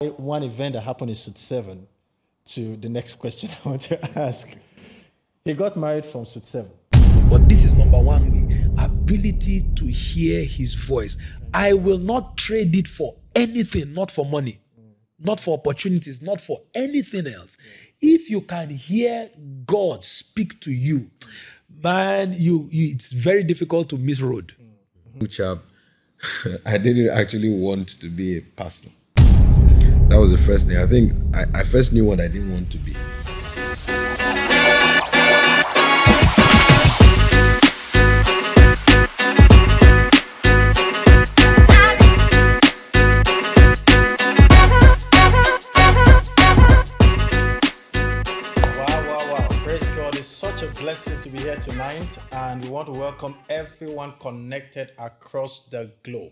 one event that happened in Suit 7 to the next question I want to ask. He got married from Suit 7. But this is number one way ability to hear his voice. I will not trade it for anything, not for money, not for opportunities, not for anything else. If you can hear God speak to you, man, you, you it's very difficult to miss road. Good chap. Um, I didn't actually want to be a pastor. That was the first thing. I think I, I first knew what I didn't want to be. Wow, wow, wow. Praise God. It's such a blessing to be here tonight, and we want to welcome everyone connected across the globe.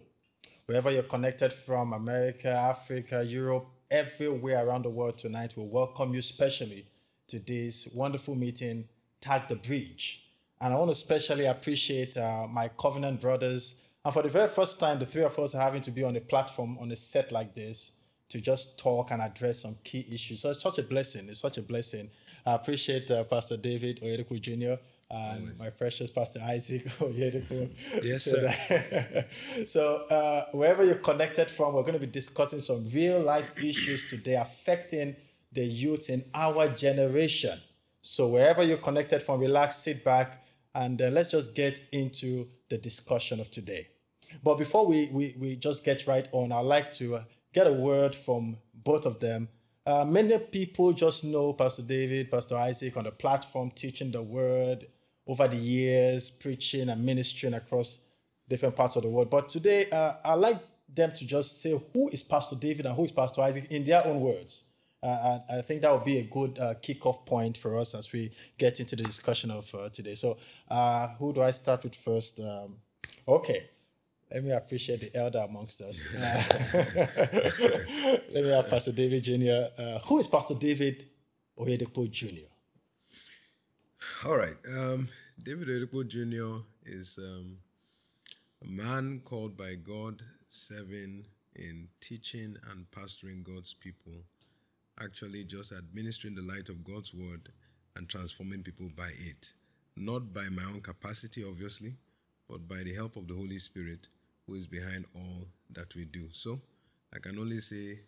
Wherever you're connected from America, Africa, Europe, everywhere around the world tonight, we welcome you specially to this wonderful meeting, Tag the Bridge. And I want to especially appreciate uh, my covenant brothers. And for the very first time, the three of us are having to be on a platform, on a set like this, to just talk and address some key issues. So it's such a blessing. It's such a blessing. I appreciate uh, Pastor David Oyedepo Jr. and my precious Pastor Isaac Oyedepo. Yes, So sir. so uh, wherever you're connected from, we're going to be discussing some real life issues today affecting the youth in our generation. So wherever you're connected from, relax, sit back, and uh, let's just get into the discussion of today. But before we, we, we just get right on, I'd like to uh, get a word from both of them. Uh, many people just know Pastor David, Pastor Isaac on the platform teaching the word over the years, preaching and ministering across different parts of the world. But today, uh, I'd like them to just say who is Pastor David and who is Pastor Isaac in their own words. Uh, and I think that would be a good uh, kickoff point for us as we get into the discussion of uh, today. So, uh, who do I start with first? Um, okay, let me appreciate the elder amongst us. Let me have Pastor David Jr. Uh, who is Pastor David Oyedepo Jr.? All right. Um, David Oyedepo Jr. is um, a man called by God, serving in teaching and pastoring God's people, actually just administering the light of God's word and transforming people by it. Not by my own capacity, obviously, but by the help of the Holy Spirit, who is behind all that we do. So I can only say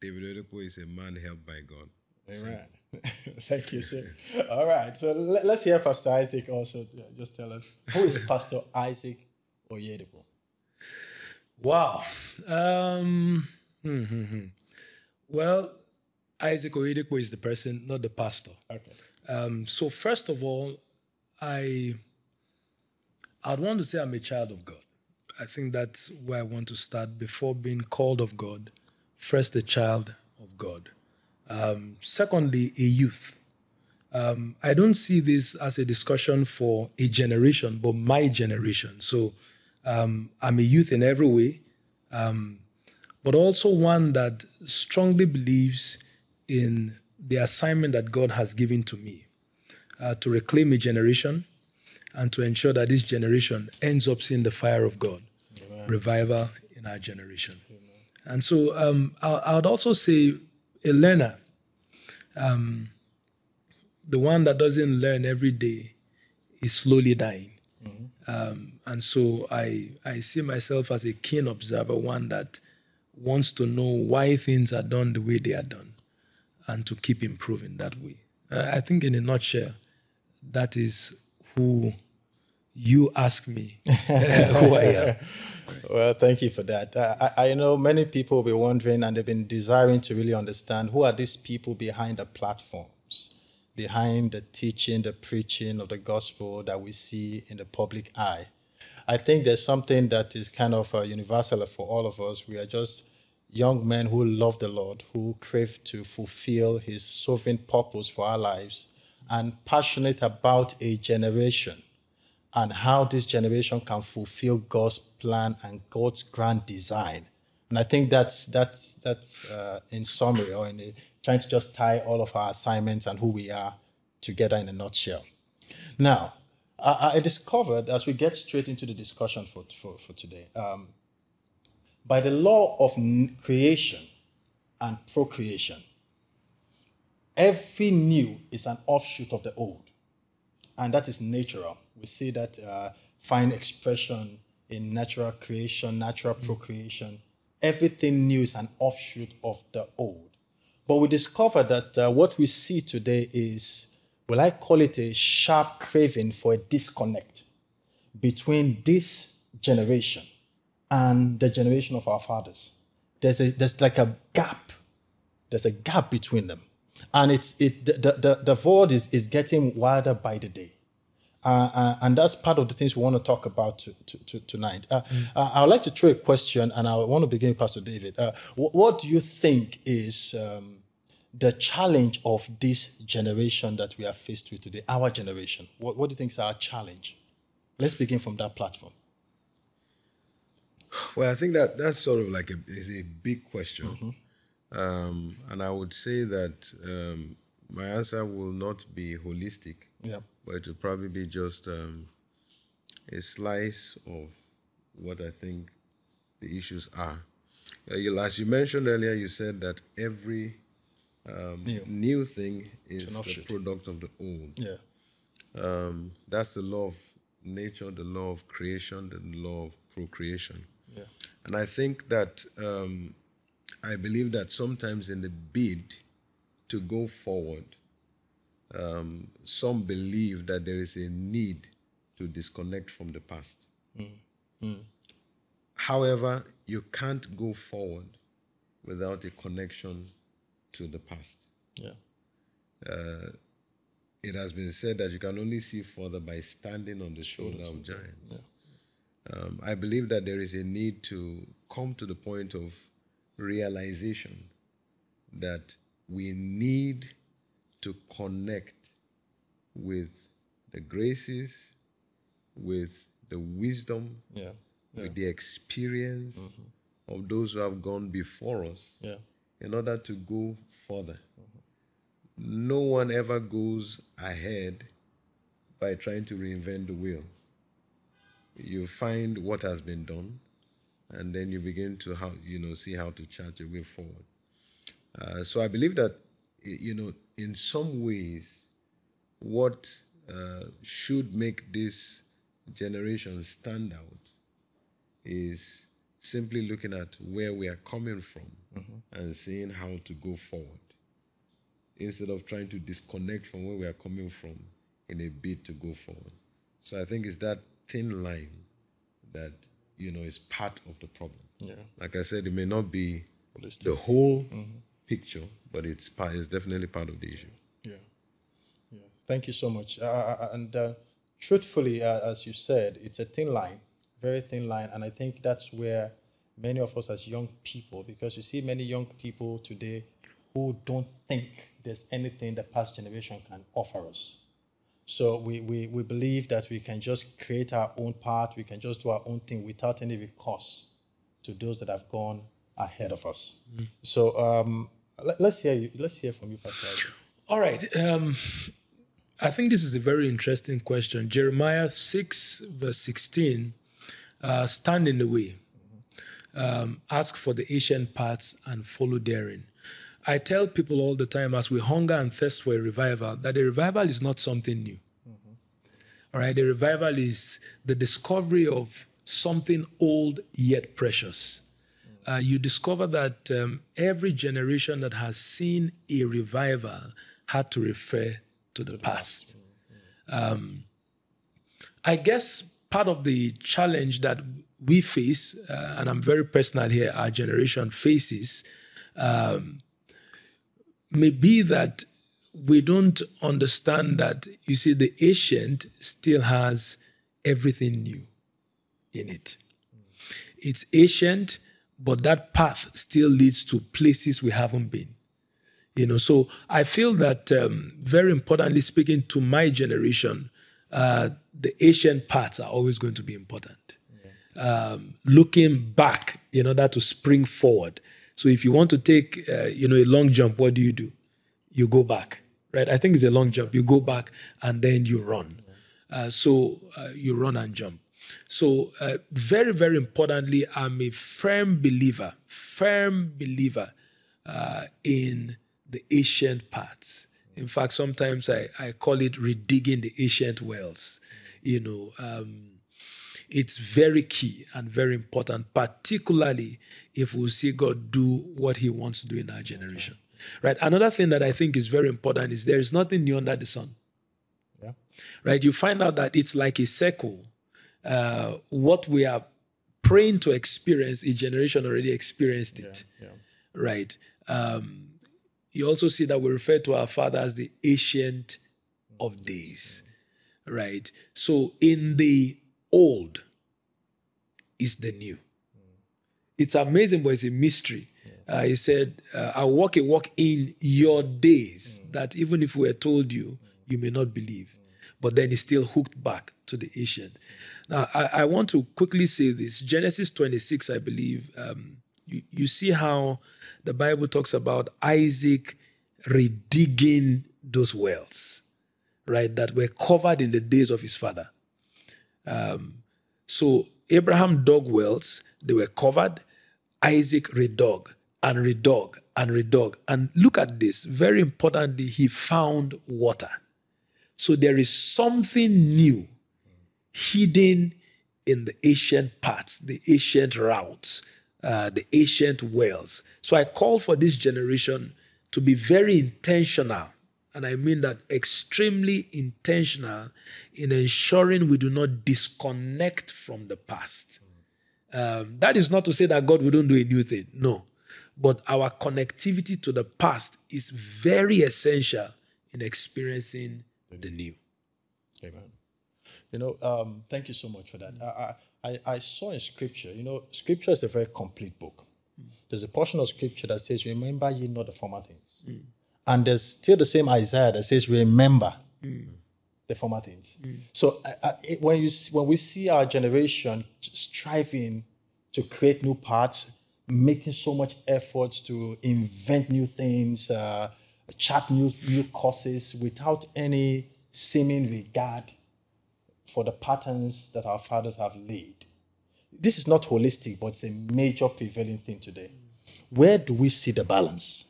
David Oyedepo is a man helped by God. Amen. Thank you, sir. All right. So let, us hear Pastor Isaac also. Just tell us who is Pastor Isaac Oyedepo? Wow. Um, hmm, hmm, hmm. Well, Isaac Oyedepo is the person, not the pastor. Okay. Um, so first of all, I I'd want to say I'm a child of God. I think that's where I want to start before being called of God. First, a child of God. Um, secondly, a youth. Um, I don't see this as a discussion for a generation, but my generation. So um, I'm a youth in every way, um, but also one that strongly believes in the assignment that God has given to me uh, to reclaim a generation and to ensure that this generation ends up seeing the fire of God, revival in our generation. And so um, I, I would also say a learner, um, the one that doesn't learn every day is slowly dying. Um, and so I, I see myself as a keen observer, one that wants to know why things are done the way they are done and to keep improving that way. Uh, I think, in a nutshell, that is who you ask me who I am. Well, thank you for that. I, I know many people will be wondering and they've been desiring to really understand who are these people behind the platforms, behind the teaching, the preaching of the gospel that we see in the public eye. I think there's something that is kind of uh, universal for all of us. We are just young men who love the Lord, who crave to fulfill His sovereign purpose for our lives, and passionate about a generation and how this generation can fulfill God's plan and God's grand design. And I think that's that's that's uh, in summary, or in a, trying to just tie all of our assignments and who we are together in a nutshell. Now, I, I discovered as we get straight into the discussion for for, for today, um, by the law of creation, and procreation. Every new is an offshoot of the old, and that is natural. We see that uh, fine expression in natural creation, natural procreation. Everything new is an offshoot of the old. But we discover that uh, what we see today is, well, I call it a sharp craving for a disconnect between this generation and the generation of our fathers. There's, a, there's like a gap. There's a gap between them. And it's, it, the, the, the void is, is getting wider by the day. Uh, uh, and that's part of the things we want to talk about to, to, to tonight. Uh, mm. I would like to throw a question, and I want to begin with Pastor David. Uh, what, what, do you think is um, the challenge of this generation that we are faced with today, our generation? What, what do you think is our challenge? Let's begin from that platform. Well, I think that that's sort of like a, is a big question. Mm-hmm. Um, and I would say that um, my answer will not be holistic, yeah. But it will probably be just um, a slice of what I think the issues are. Uh, you, as you mentioned earlier, you said that every um, new. new. thing is the product of the old. Yeah. Um, that's the law of nature, the law of creation, the law of procreation. Yeah. And I think that um, I believe that sometimes in the bid to go forward, um, some believe that there is a need to disconnect from the past. Mm. Mm. However, you can't go forward without a connection to the past. Yeah. Uh, it has been said that you can only see further by standing on the shoulder of giants. Yeah. Um, I believe that there is a need to come to the point of realization that we need to connect with the graces, with the wisdom, yeah. Yeah. with the experience mm-hmm. of those who have gone before us yeah. in order to go further. Mm-hmm. No one ever goes ahead by trying to reinvent the wheel. You find what has been done, and then you begin to how you know see how to chart your way forward. Uh, so I believe that you know in some ways, what uh, should make this generation stand out is simply looking at where we are coming from mm-hmm. and seeing how to go forward instead of trying to disconnect from where we are coming from in a bid to go forward. So I think it's that thin line that you know is part of the problem. Yeah. Like I said, it may not be the whole mm-hmm. Picture, but it's part. It's definitely part of the issue. Yeah. Yeah. Thank you so much. Uh, uh, uh and uh, truthfully, uh, as you said, it's a thin line, very thin line, and I think that's where many of us as young people, because you see many young people today who don't think there's anything the past generation can offer us. So we, we, we believe that we can just create our own path, we can just do our own thing without any recourse to those that have gone ahead of us. Mm. So um, let, us hear you. Let's hear from you, Pastor. All right. Um, I think this is a very interesting question. Jeremiah 6, verse 16 uh, stand in the way, um, ask for the ancient paths and follow therein. I tell people all the time as we hunger and thirst for a revival that a revival is not something new. Mm-hmm. All right, a revival is the discovery of something old yet precious. Uh, you discover that um, every generation that has seen a revival had to refer to the, past. Um, I guess part of the challenge that we face, uh, and I'm very personal here, our generation faces, um, may be that we don't understand that, you see, the ancient still has everything new in it. It's ancient, but that path still leads to places we haven't been. You know, so I feel that um, very importantly speaking to my generation, uh, the ancient paths are always going to be important. Um, looking back in order to spring forward so if you want to take, uh, you know, a long jump, what do you do? You go back, right? I think it's a long jump. You go back and then you run. Uh, so uh, you run and jump. So uh, very, very importantly, I'm a firm believer, firm believer uh, in the ancient parts. In fact, sometimes I, I call it redigging the ancient wells. You know, um, it's very key and very important, particularly if we see God do what He wants to do in our generation. Right. Another thing that I think is very important is there is nothing new under the sun. Yeah. Right. You find out that it's like a circle. Uh, what we are praying to experience, a generation already experienced it. Yeah. Right. Um, you also see that we refer to our Father as the ancient of days. Right. So in the old is the new. It's amazing, but it's a mystery. Uh, he said, uh, I walk a walk in your days that even if we had told you, you may not believe. But then it's still hooked back to the ancient. Now, I, I want to quickly say this Genesis 26, I believe, um, you, you see how the Bible talks about Isaac redigging those wells, right, that were covered in the days of his father. Um, so Abraham dug wells, they were covered. Isaac redug and redug and redug. And look at this. Very importantly, he found water. So there is something new hidden in the ancient parts, the ancient routes, uh, the ancient wells. So I call for this generation to be very intentional, and I mean that extremely intentional in ensuring we do not disconnect from the past. Um, that is not to say that God wouldn't do a new thing, no. But our connectivity to the past is very essential in experiencing the new. Amen. You know, um, thank you so much for that. I, I, I saw in scripture, you know, scripture is a very complete book. There's a portion of scripture that says, Remember ye not the former things. And there's still the same Isaiah that says, Remember the former things. So I, I, it- when, you, when we see our generation striving to create new parts, making so much effort to invent new things, uh, chart new, new courses without any seeming regard for the patterns that our fathers have laid. This is not holistic, but it's a major prevailing thing today. Where do we see the balance?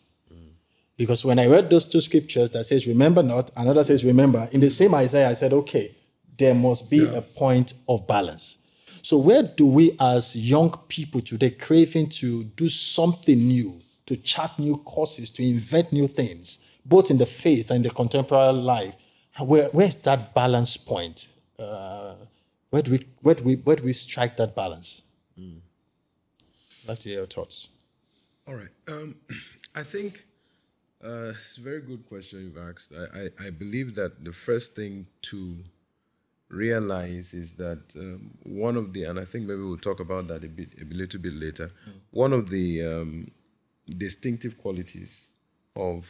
Because when I read those two scriptures that says remember not, another says remember, in the same Isaiah, I said, okay, there must be a point of balance. So where do we as young people today craving to do something new, to chart new courses, to invent new things, both in the faith and the contemporary life? Where, where's that balance point? Uh, where do we where do we where do we strike that balance? I'd like to hear your thoughts. All right. Um, I think uh, it's a very good question you've asked. I, I, I believe that the first thing to realize is that um, one of the, and I think maybe we'll talk about that a bit, a little bit later. One of the um, distinctive qualities of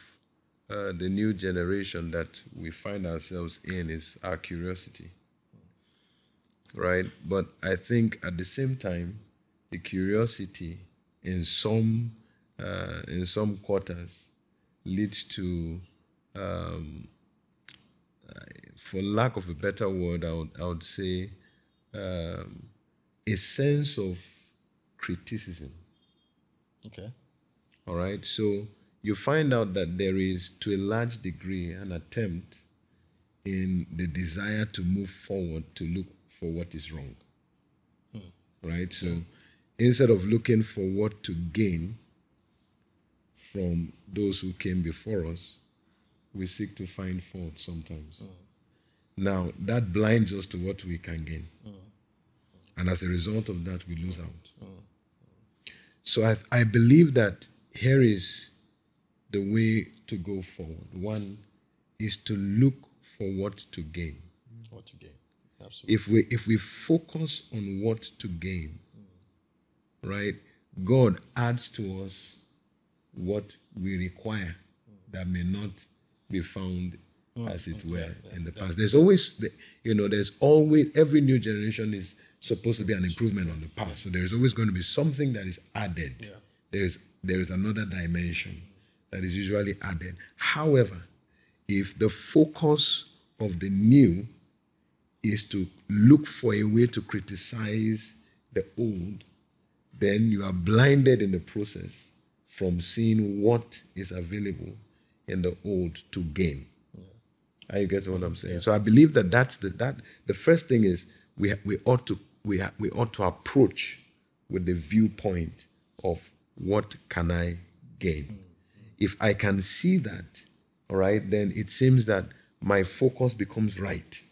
uh, the new generation that we find ourselves in is our curiosity, right? But I think at the same time, the curiosity in some uh, in some quarters leads to, um, for lack of a better word, I would, I would say um, a sense of criticism. Okay. All right. So you find out that there is, to a large degree, an attempt in the desire to move forward to look for what is wrong. Hmm. Right. So instead of looking for what to gain from those who came before us, we seek to find fault sometimes. Hmm. Now, that blinds us to what we can gain. Hmm. And as a result of that, we lose out. So I, I believe that here is the way to go forward. One is to look for what to gain. What to gain? Absolutely. If we if we focus on what to gain, right, God adds to us what we require that may not be found as it were in the past. There's always, the- you know, there's always every new generation is supposed to be an improvement on the past. So there's always going to be something that is added. There's there is another dimension that is usually added. However, if the focus of the new is to look for a way to criticize the old, then you are blinded in the process from seeing what is available in the old to gain. Are you getting what I'm saying? So I believe that that's the that the first thing is we we ought to we ha- we ought to approach with the viewpoint of what can I gain. Mm-hmm. If I can see that, all right, then it seems that my focus becomes right.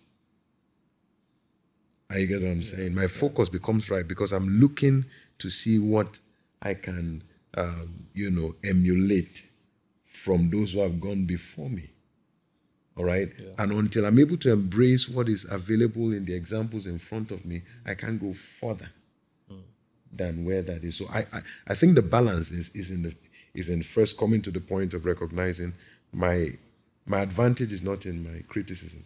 Are you get what I'm saying? My focus becomes right because I'm looking to see what I can, um, you know, emulate from those who have gone before me. All right. And until I'm able to embrace what is available in the examples in front of me, I can't go further than where that is. So I, I, I think the balance is, is in the is in first coming to the point of recognizing my my advantage is not in my criticism.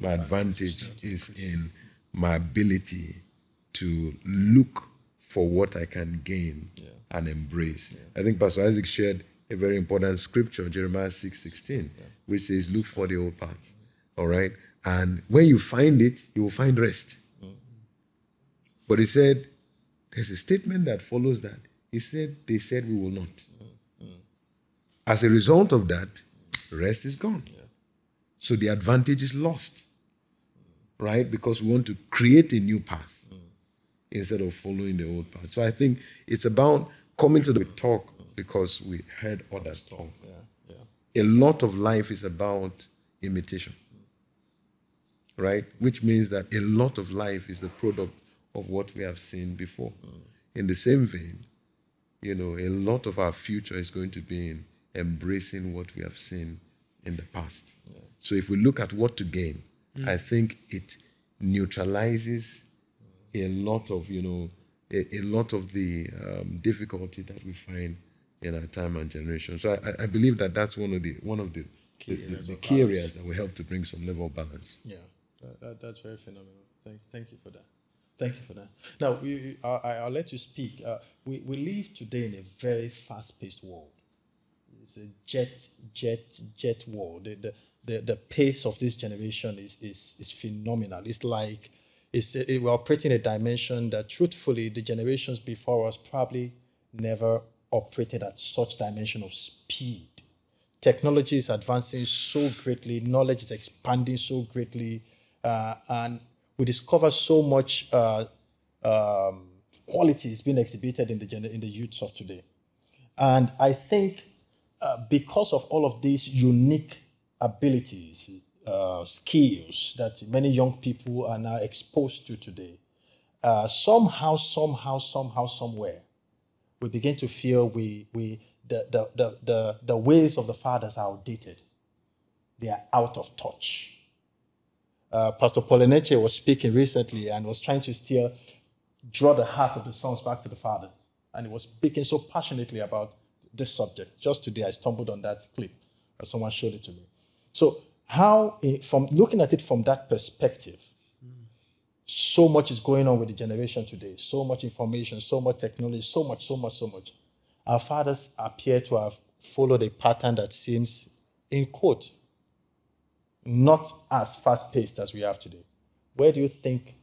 My advantage is in my ability to look for what I can gain and embrace. I think Pastor Isaac shared a very important scripture, Jeremiah 6 16, which says, Look for the old path. All right. And when you find it, you will find rest. Mm. But he said, there's a statement that follows that. He said, They said we will not. Mm, mm. As a result of that, rest is gone. So the advantage is lost, right? Because we want to create a new path instead of following the old path. So I think it's about coming to the talk because we heard others talk. Yeah, yeah. A lot of life is about imitation, right? Which means that a lot of life is the product of what we have seen before. Mm. In the same vein, you know, a lot of our future is going to be in embracing what we have seen in the past. So if we look at what to gain, I think it neutralizes a lot of, you know, a, a lot of the um, difficulty that we find in our time and generation. So I, I believe that that's one of the one of the key, the, areas the key areas that will help to bring some level of balance. Yeah, that, that, that's very phenomenal. Thank, thank you for that. Thank you for that. Now, I, I- I'll let you speak. Uh, we, we live today in a very fast-paced world. It's a jet, jet, jet world. The, the, the, the pace of this generation is, is, is phenomenal. It's like it's, it, we're operating a dimension that, truthfully, the generations before us probably never operated at such dimension of speed technology is advancing so greatly, knowledge is expanding so greatly, uh, and we discover so much uh, um, qualities being exhibited in the in the youths of today. And I think uh, because of all of these unique abilities, uh, skills that many young people are now exposed to today, uh, somehow, somehow, somehow, somewhere, we begin to feel we, we the, the, the, the, the ways of the fathers are outdated. They are out of touch. Uh, Pastor Paul Enenche was speaking recently and was trying to still draw the heart of the sons back to the fathers. And he was speaking so passionately about this subject. Just today, I stumbled on that clip. Someone showed it to me. So, how, eh, from looking at it from that perspective, so much is going on with the generation today. So much information, so much technology, so much, so much, so much. Our fathers appear to have followed a pattern that seems, in quote, not as fast paced as we have today. Where do you think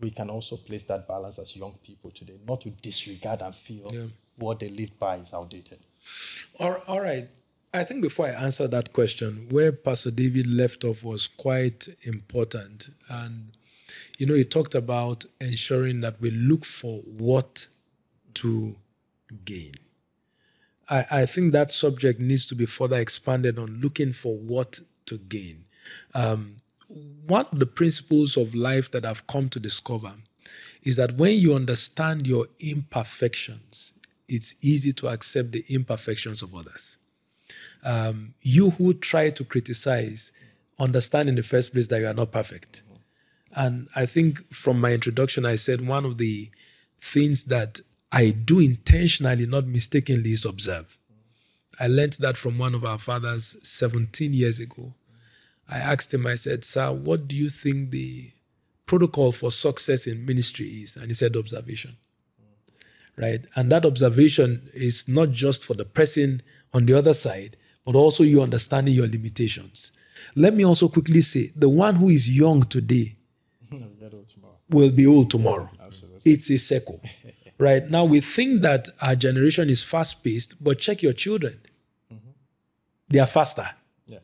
we can also place that balance as young people today, not to disregard and feel Yeah. what they lived by is outdated? All, all right. I think before I answer that question, where Pastor David left off was quite important. And, you know, he talked about ensuring that we look for what to gain. I, I think that subject needs to be further expanded on looking for what to gain. Um, one of the principles of life that I've come to discover is that when you understand your imperfections, it's easy to accept the imperfections of others. Um, you who try to criticize, understand in the first place that you are not perfect. And I think from my introduction, I said one of the things that I do intentionally, not mistakenly, is observe. I learned that from one of our fathers 17 years ago. I asked him, I said, Sir, what do you think the protocol for success in ministry is? And he said, observation. Right? And that observation is not just for the person on the other side, but also you understanding your limitations. Let me also quickly say the one who is young today will be old tomorrow. It's a circle. Right now, we think that our generation is fast paced, but check your children. They are faster. Yeah.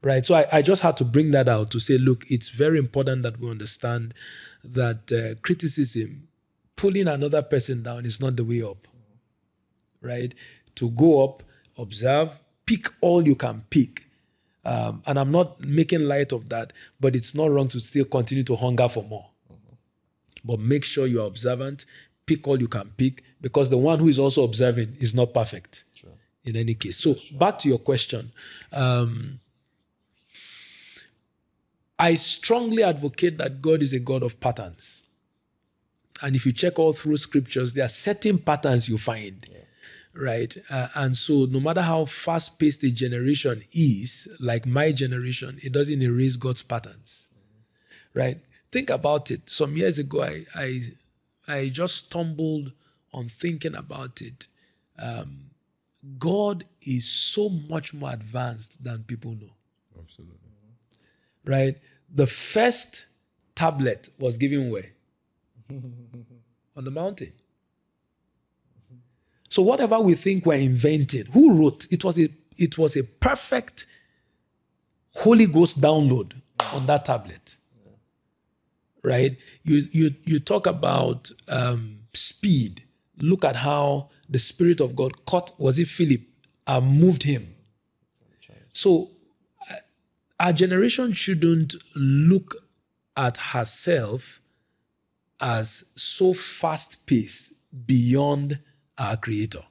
Right. So I, I just had to bring that out to say, look, it's very important that we understand that uh, criticism, pulling another person down, is not the way up. Right. To go up, observe, pick all you can pick. Um, and I'm not making light of that, but it's not wrong to still continue to hunger for more. But make sure you're observant, pick all you can pick, because the one who is also observing is not perfect in any case. So, back to your question. Um, I strongly advocate that God is a God of patterns. And if you check all through scriptures, there are certain patterns you find. Right? Uh, and so, no matter how fast paced a generation is, like my generation, it doesn't erase God's patterns, right? Think about it. Some years ago, I, I, I just stumbled on thinking about it. Um, God is so much more advanced than people know. Absolutely. Right? The first tablet was given where? on the mountain. So whatever we think we're inventing, who wrote? It was a it was a perfect Holy Ghost download on that tablet. Right? You you you talk about um, speed. Look at how the Spirit of God caught, was it Philip, uh, moved him. So uh, our generation shouldn't look at herself as so fast paced beyond our creator.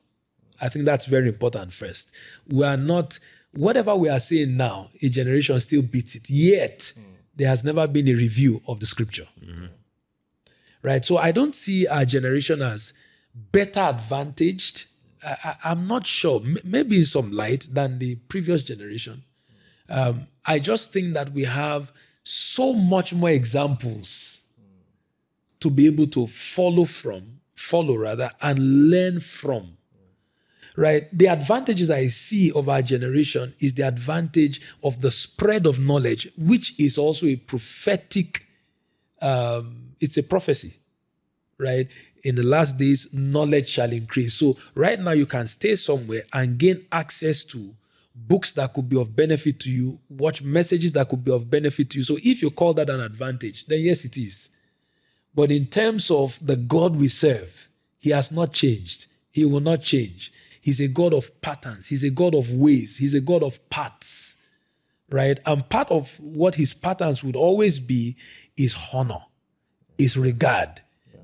I think that's very important first. We are not, whatever we are saying now, a generation still beats it. Yet, mm. there has never been a review of the scripture. Mm-hmm. Right? So I don't see our generation as better advantaged. I, am not sure, M- maybe in some light than the previous generation. Um, I just think that we have so much more examples to be able to follow from follow rather, and learn from. Right? The advantages I see of our generation is the advantage of the spread of knowledge, which is also a prophetic, um, it's a prophecy, right? In the last days, knowledge shall increase. So, right now, you can stay somewhere and gain access to books that could be of benefit to you, watch messages that could be of benefit to you. So, if you call that an advantage, then yes, it is. But in terms of the God we serve, He has not changed. He will not change. He's a God of patterns, He's a God of ways, He's a God of paths, right? And part of what His patterns would always be is honor, is regard.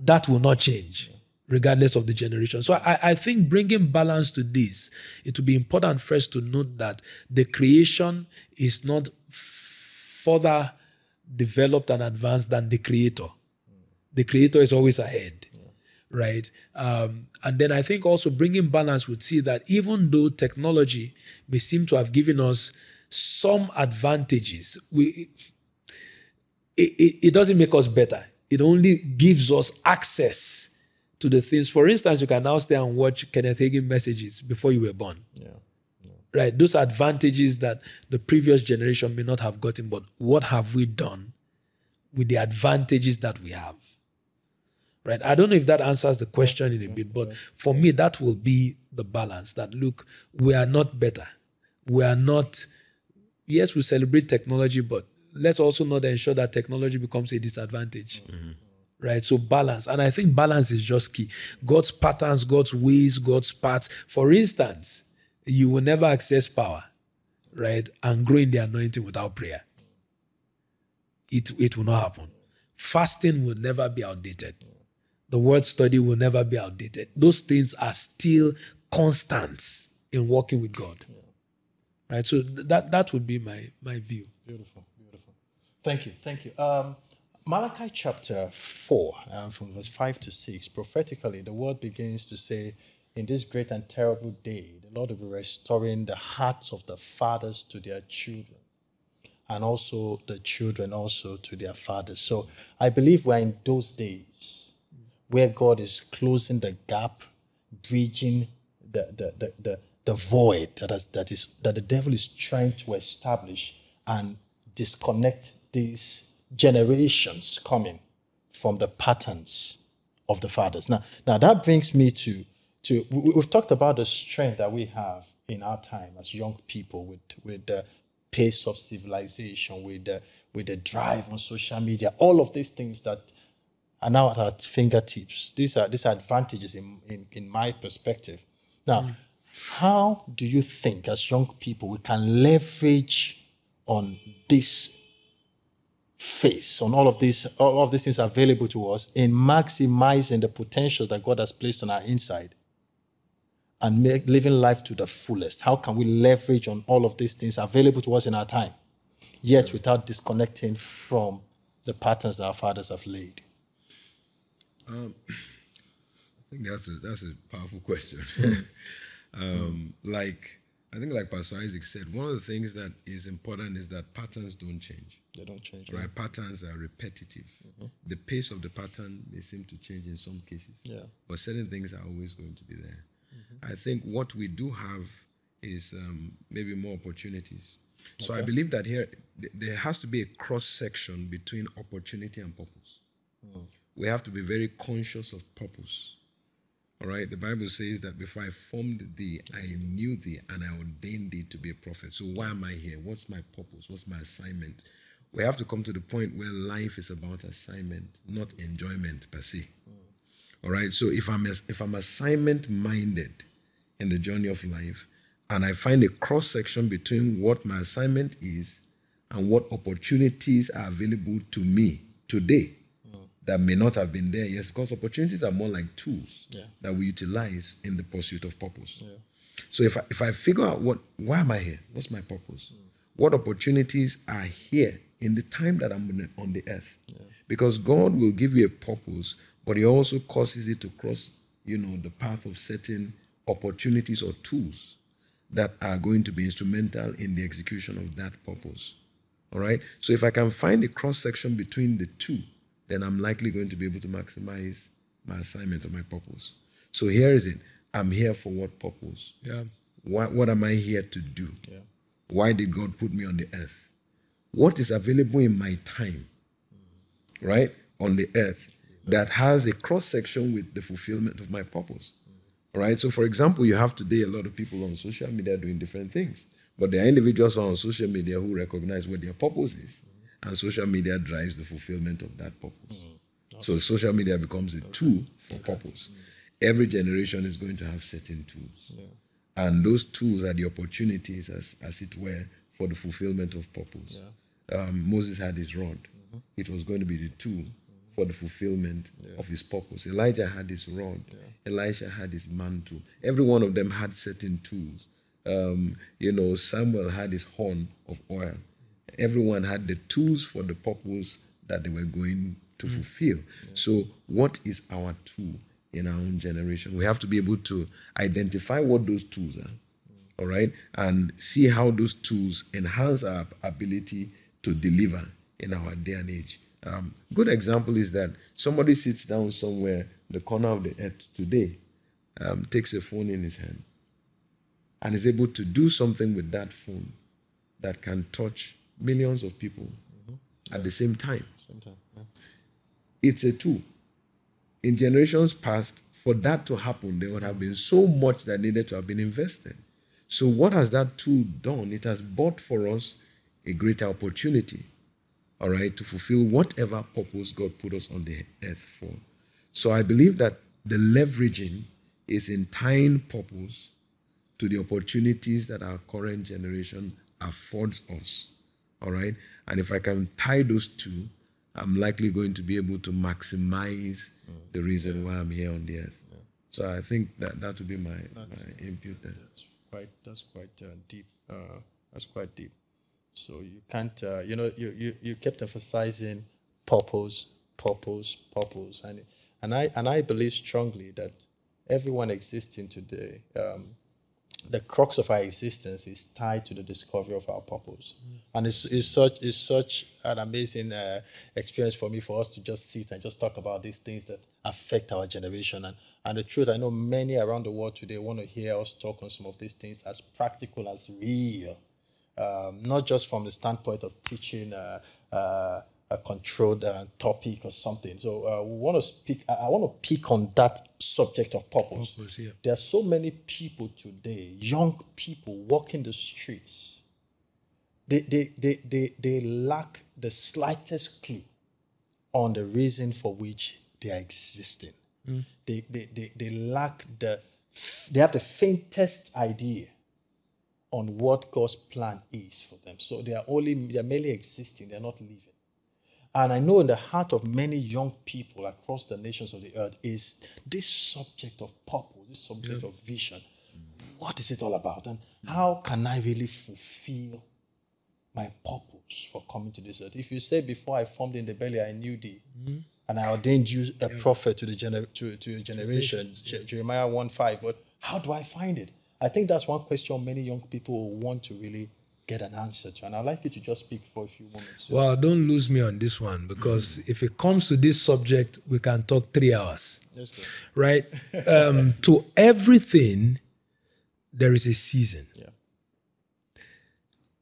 That will not change. Regardless of the generation. So I, I think bringing balance to this, it will be important first to note that the creation is not further developed and advanced than the creator the creator is always ahead right? Um, and then i think also bringing balance would see that even though technology may seem to have given us some advantages we it, it, it doesn't make us better. It only gives us access to the things. For instance you can now stay and watch kenneth hagin messages before you were born. Yeah. yeah. right? Those advantages that the previous generation may not have gotten but what have we done with the advantages that we have Right? I don't know if that answers the question in a bit, but for me, that will be the balance that look, we are not better. We are not, yes, we celebrate technology, but let's also not ensure that technology becomes a disadvantage. Mm-hmm. Right? So balance. And I think balance is just key. God's patterns, God's ways, God's paths. For instance, you will never access power, right? And grow in the anointing without prayer. It, it will not happen. Fasting will never be outdated the word study will never be outdated. Those things are still constants in working with God. Yeah. Right? So that that would be my my view. Beautiful, beautiful. Thank you, thank you. Um, Malachi chapter 4, um, from verse 5 to 6, prophetically, the word begins to say, In this great and terrible day, the Lord will be restoring the hearts of the fathers to their children, and also the children also to their fathers. So I believe we're in those days where God is closing the gap, bridging the, the, the, the, the void that, is, that, is, that the devil is trying to establish and disconnect these generations coming from the patterns of the fathers. Now, now that brings me to to we, we've talked about the strength that we have in our time as young people with with the pace of civilization, with the with the drive on social media, all of these things that are now at our fingertips. These are these are advantages in, in, in my perspective. Now, mm. how do you think as young people we can leverage on this face, on all of these, all of these things available to us in maximizing the potential that God has placed on our inside and make, living life to the fullest? How can we leverage on all of these things available to us in our time, yet without disconnecting from the patterns that our fathers have laid? Um, I think that's a that's a powerful question. um, like I think, like Pastor Isaac said, one of the things that is important is that patterns don't change. They don't change. Right? Patterns are repetitive. Mm-hmm. The pace of the pattern may seem to change in some cases. Yeah. But certain things are always going to be there. Mm-hmm. I think what we do have is um, maybe more opportunities. So. I believe that here th- there has to be a cross section between opportunity and purpose. Mm we have to be very conscious of purpose. All right, the Bible says that before I formed thee, I knew thee and I ordained thee to be a prophet. So, why am I here? What's my purpose? What's my assignment? We have to come to the point where life is about assignment, not enjoyment per se. All right, so if I'm if I'm assignment minded in the journey of life, and I find a cross section between what my assignment is and what opportunities are available to me today, that may not have been there. Yes, because opportunities are more like tools yeah. that we utilize in the pursuit of purpose. Yeah. So if I, if I figure out what why am I here? What's my purpose? Mm. What opportunities are here in the time that I'm on the earth? Yeah. Because God will give you a purpose, but He also causes it to cross, you know, the path of certain opportunities or tools that are going to be instrumental in the execution of that purpose. All right. So if I can find a cross section between the two, then I'm likely going to be able to maximize my assignment or my purpose. So here is it. I'm here for what purpose? Yeah. What, what am I here to do? Yeah. Why did God put me on the earth? What is available in my time, mm. right, on the earth that has a cross section with the fulfillment of my purpose? Mm. Right? So, for example, you have today a lot of people on social media doing different things, but there are individuals on social media who recognize what their purpose is and social media drives the fulfillment of that purpose. Mm. So social media becomes a tool for okay. purpose. Mm. Every generation is going to have certain tools. Yeah. And those tools are the opportunities, as, as it were, for the fulfillment of purpose. Yeah. Um, Moses had his rod. Mm-hmm. It was going to be the tool mm-hmm. for the fulfillment yeah. of his purpose. Elijah had his rod. Elisha had his mantle. Every one of them had certain tools. Um, you know, Samuel had his horn of oil everyone had the tools for the purpose that they were going to mm. fulfill. Yeah. So, what is our tool in our own generation? We have to be able to identify what those tools are, mm. all right, and see how those tools enhance our ability to deliver in our day and age. Um, good example is that somebody sits down somewhere, the corner of the earth today, um, takes a phone in his hand, and is able to do something with that phone that can touch millions of people mm-hmm. at the same time. Same time. Yeah. It's a tool. In generations past, for that to happen, there would have been so much that needed to have been invested. So, what has that tool done? It has brought for us a greater opportunity, all right, to fulfill whatever purpose God put us on the earth for. So, I believe that the leveraging is in tying purpose to the opportunities that our current generation affords us. All right. And if I can tie those two, I'm likely going to be able to maximize mm. the reason why I'm here on the earth. Yeah. So I think that that would be my, that's, my input there. That's quite, that's quite uh, deep. Uh, that's quite deep. So you can't, uh, you know, you, you, you kept emphasizing purpose, purpose, purpose. And, and, I, and I believe strongly that everyone existing today um, the crux of our existence is tied to the discovery of our purpose. Mm. And it's, it's, such, it's such an amazing uh, experience for me for us to just sit and just talk about these things that affect our generation. And, and the truth, I know many around the world today want to hear us talk on some of these things as practical as real. Um, not just from the standpoint of teaching uh, uh, a controlled uh, topic or something. So uh, we want to speak. I, I want to pick on that subject of purpose. Purpose, yeah. There are so many people today, young people walking the streets. They, they, they, they, they lack the slightest clue on the reason for which they are existing. They, they, they, they lack the, they have the faintest idea on what God's plan is for them. So they are only, they are merely existing, they're not living. And I know in the heart of many young people across the nations of the earth is this subject of purpose, this subject of vision. What is it all about? And how can I really fulfill my purpose for coming to this earth? If you say before I formed in the belly, I knew thee, mm-hmm. and I ordained you a prophet to the gener- to, to your generation, Je- Jeremiah 1 5. But how do I find it? I think that's one question many young people want to really get an answer to. And I'd like you to just speak for a few moments. Well, don't lose me on this one because if it comes to this subject, we can talk three hours, Let's right? Um, to everything, there is a season Yeah.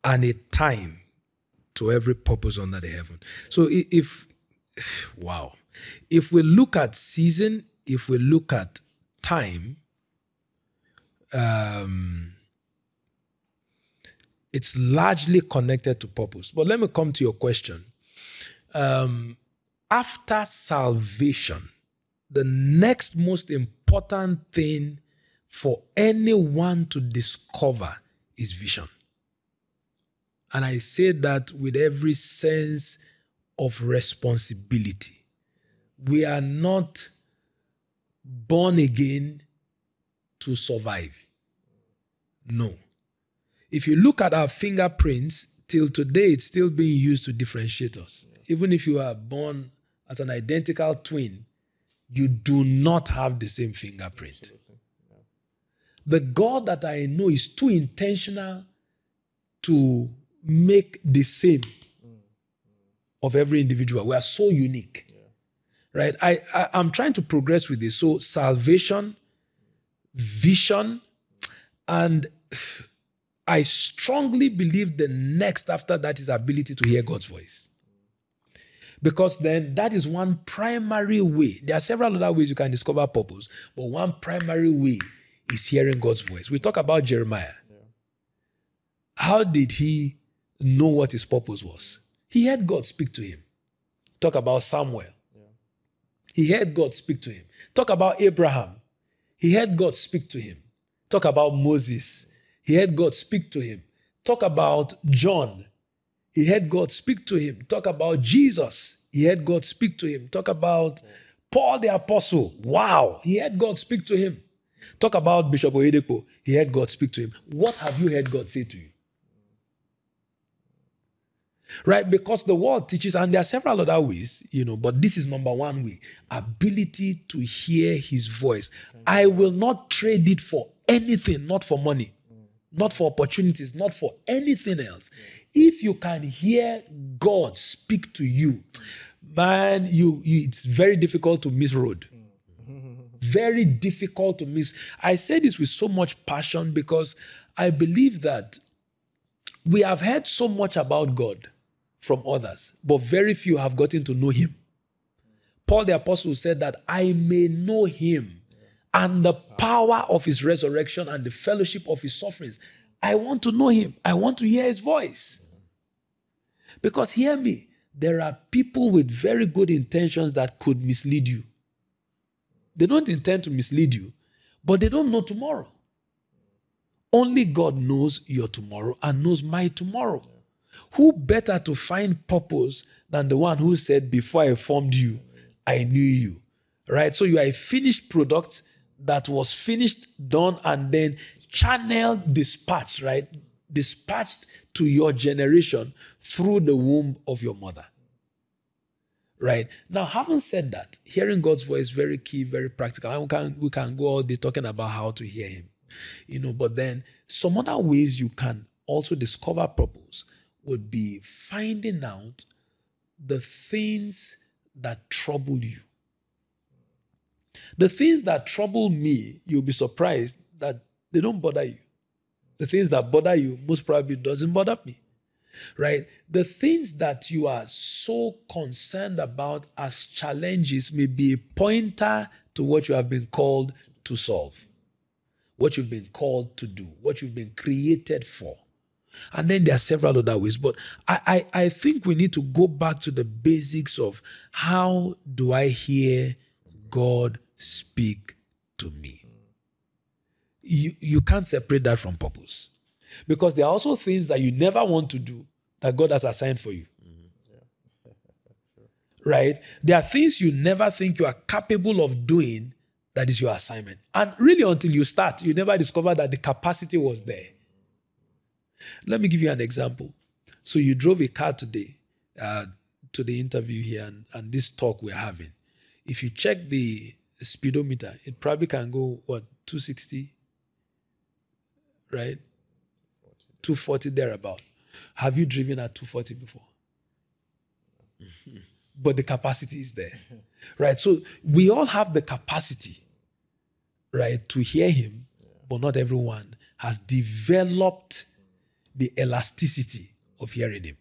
and a time to every purpose under the heaven. So if, wow, if we look at season, if we look at time, um, it's largely connected to purpose. But let me come to your question. Um, after salvation, the next most important thing for anyone to discover is vision. And I say that with every sense of responsibility. We are not born again to survive. No. If you look at our fingerprints, till today, it's still being used to differentiate us. Even if you are born as an identical twin, you do not have the same fingerprint. The God that I know is too intentional to make the same of every individual. We are so unique. Right? I, I I'm trying to progress with this. So salvation, vision, and I strongly believe the next after that is ability to hear God's voice. Because then that is one primary way. There are several other ways you can discover purpose, but one primary way is hearing God's voice. We talk about Jeremiah. How did he know what his purpose was? He heard God speak to him. Talk about Samuel. He heard God speak to him. Talk about Abraham. He heard God speak to him. Talk about Moses. He heard God speak to him. Talk about John. He heard God speak to him. Talk about Jesus. He heard God speak to him. Talk about Paul the Apostle. Wow. He had God speak to him. Talk about Bishop Oyedepo. He had God speak to him. What have you heard God say to you? Right? Because the world teaches, and there are several other ways, you know, but this is number one way ability to hear his voice. I will not trade it for anything, not for money, not for opportunities, not for anything else. If you can hear God speak to you, man, you, you it's very difficult to miss road. Very difficult to miss. I say this with so much passion because I believe that we have heard so much about God from others, but very few have gotten to know Him. Paul the Apostle said that I may know Him and the power of His resurrection and the fellowship of His sufferings. I want to know Him, I want to hear His voice. Because hear me, there are people with very good intentions that could mislead you. They don't intend to mislead you, but they don't know tomorrow. Only God knows your tomorrow and knows my tomorrow. Who better to find purpose than the one who said, Before I formed you, I knew you? Right? So you are a finished product that was finished, done, and then channeled, dispatched, right? Dispatched to your generation through the womb of your mother. Right now, having said that, hearing God's voice very key, very practical. And we can we can go all day talking about how to hear Him, you know. But then some other ways you can also discover purpose would be finding out the things that trouble you. The things that trouble me, you'll be surprised that they don't bother you. The things that bother you most probably doesn't bother me. right? The things that you are so concerned about as challenges may be a pointer to what you have been called to solve, what you've been called to do, what you've been created for. And then there are several other ways. But I, I, I think we need to go back to the basics of how do I hear God speak to me? You, you can't separate that from purpose. Because there are also things that you never want to do that God has assigned for you. right? There are things you never think you are capable of doing that is your assignment. And really, until you start, you never discover that the capacity was there. Let me give you an example. So, you drove a car today uh, to the interview here and, and this talk we're having. If you check the speedometer, it probably can go, what, 260? Right? 240 thereabout. Have you driven at 240 before? but the capacity is there. Right? So we all have the capacity, right, to hear him, but not everyone has developed the elasticity of hearing him.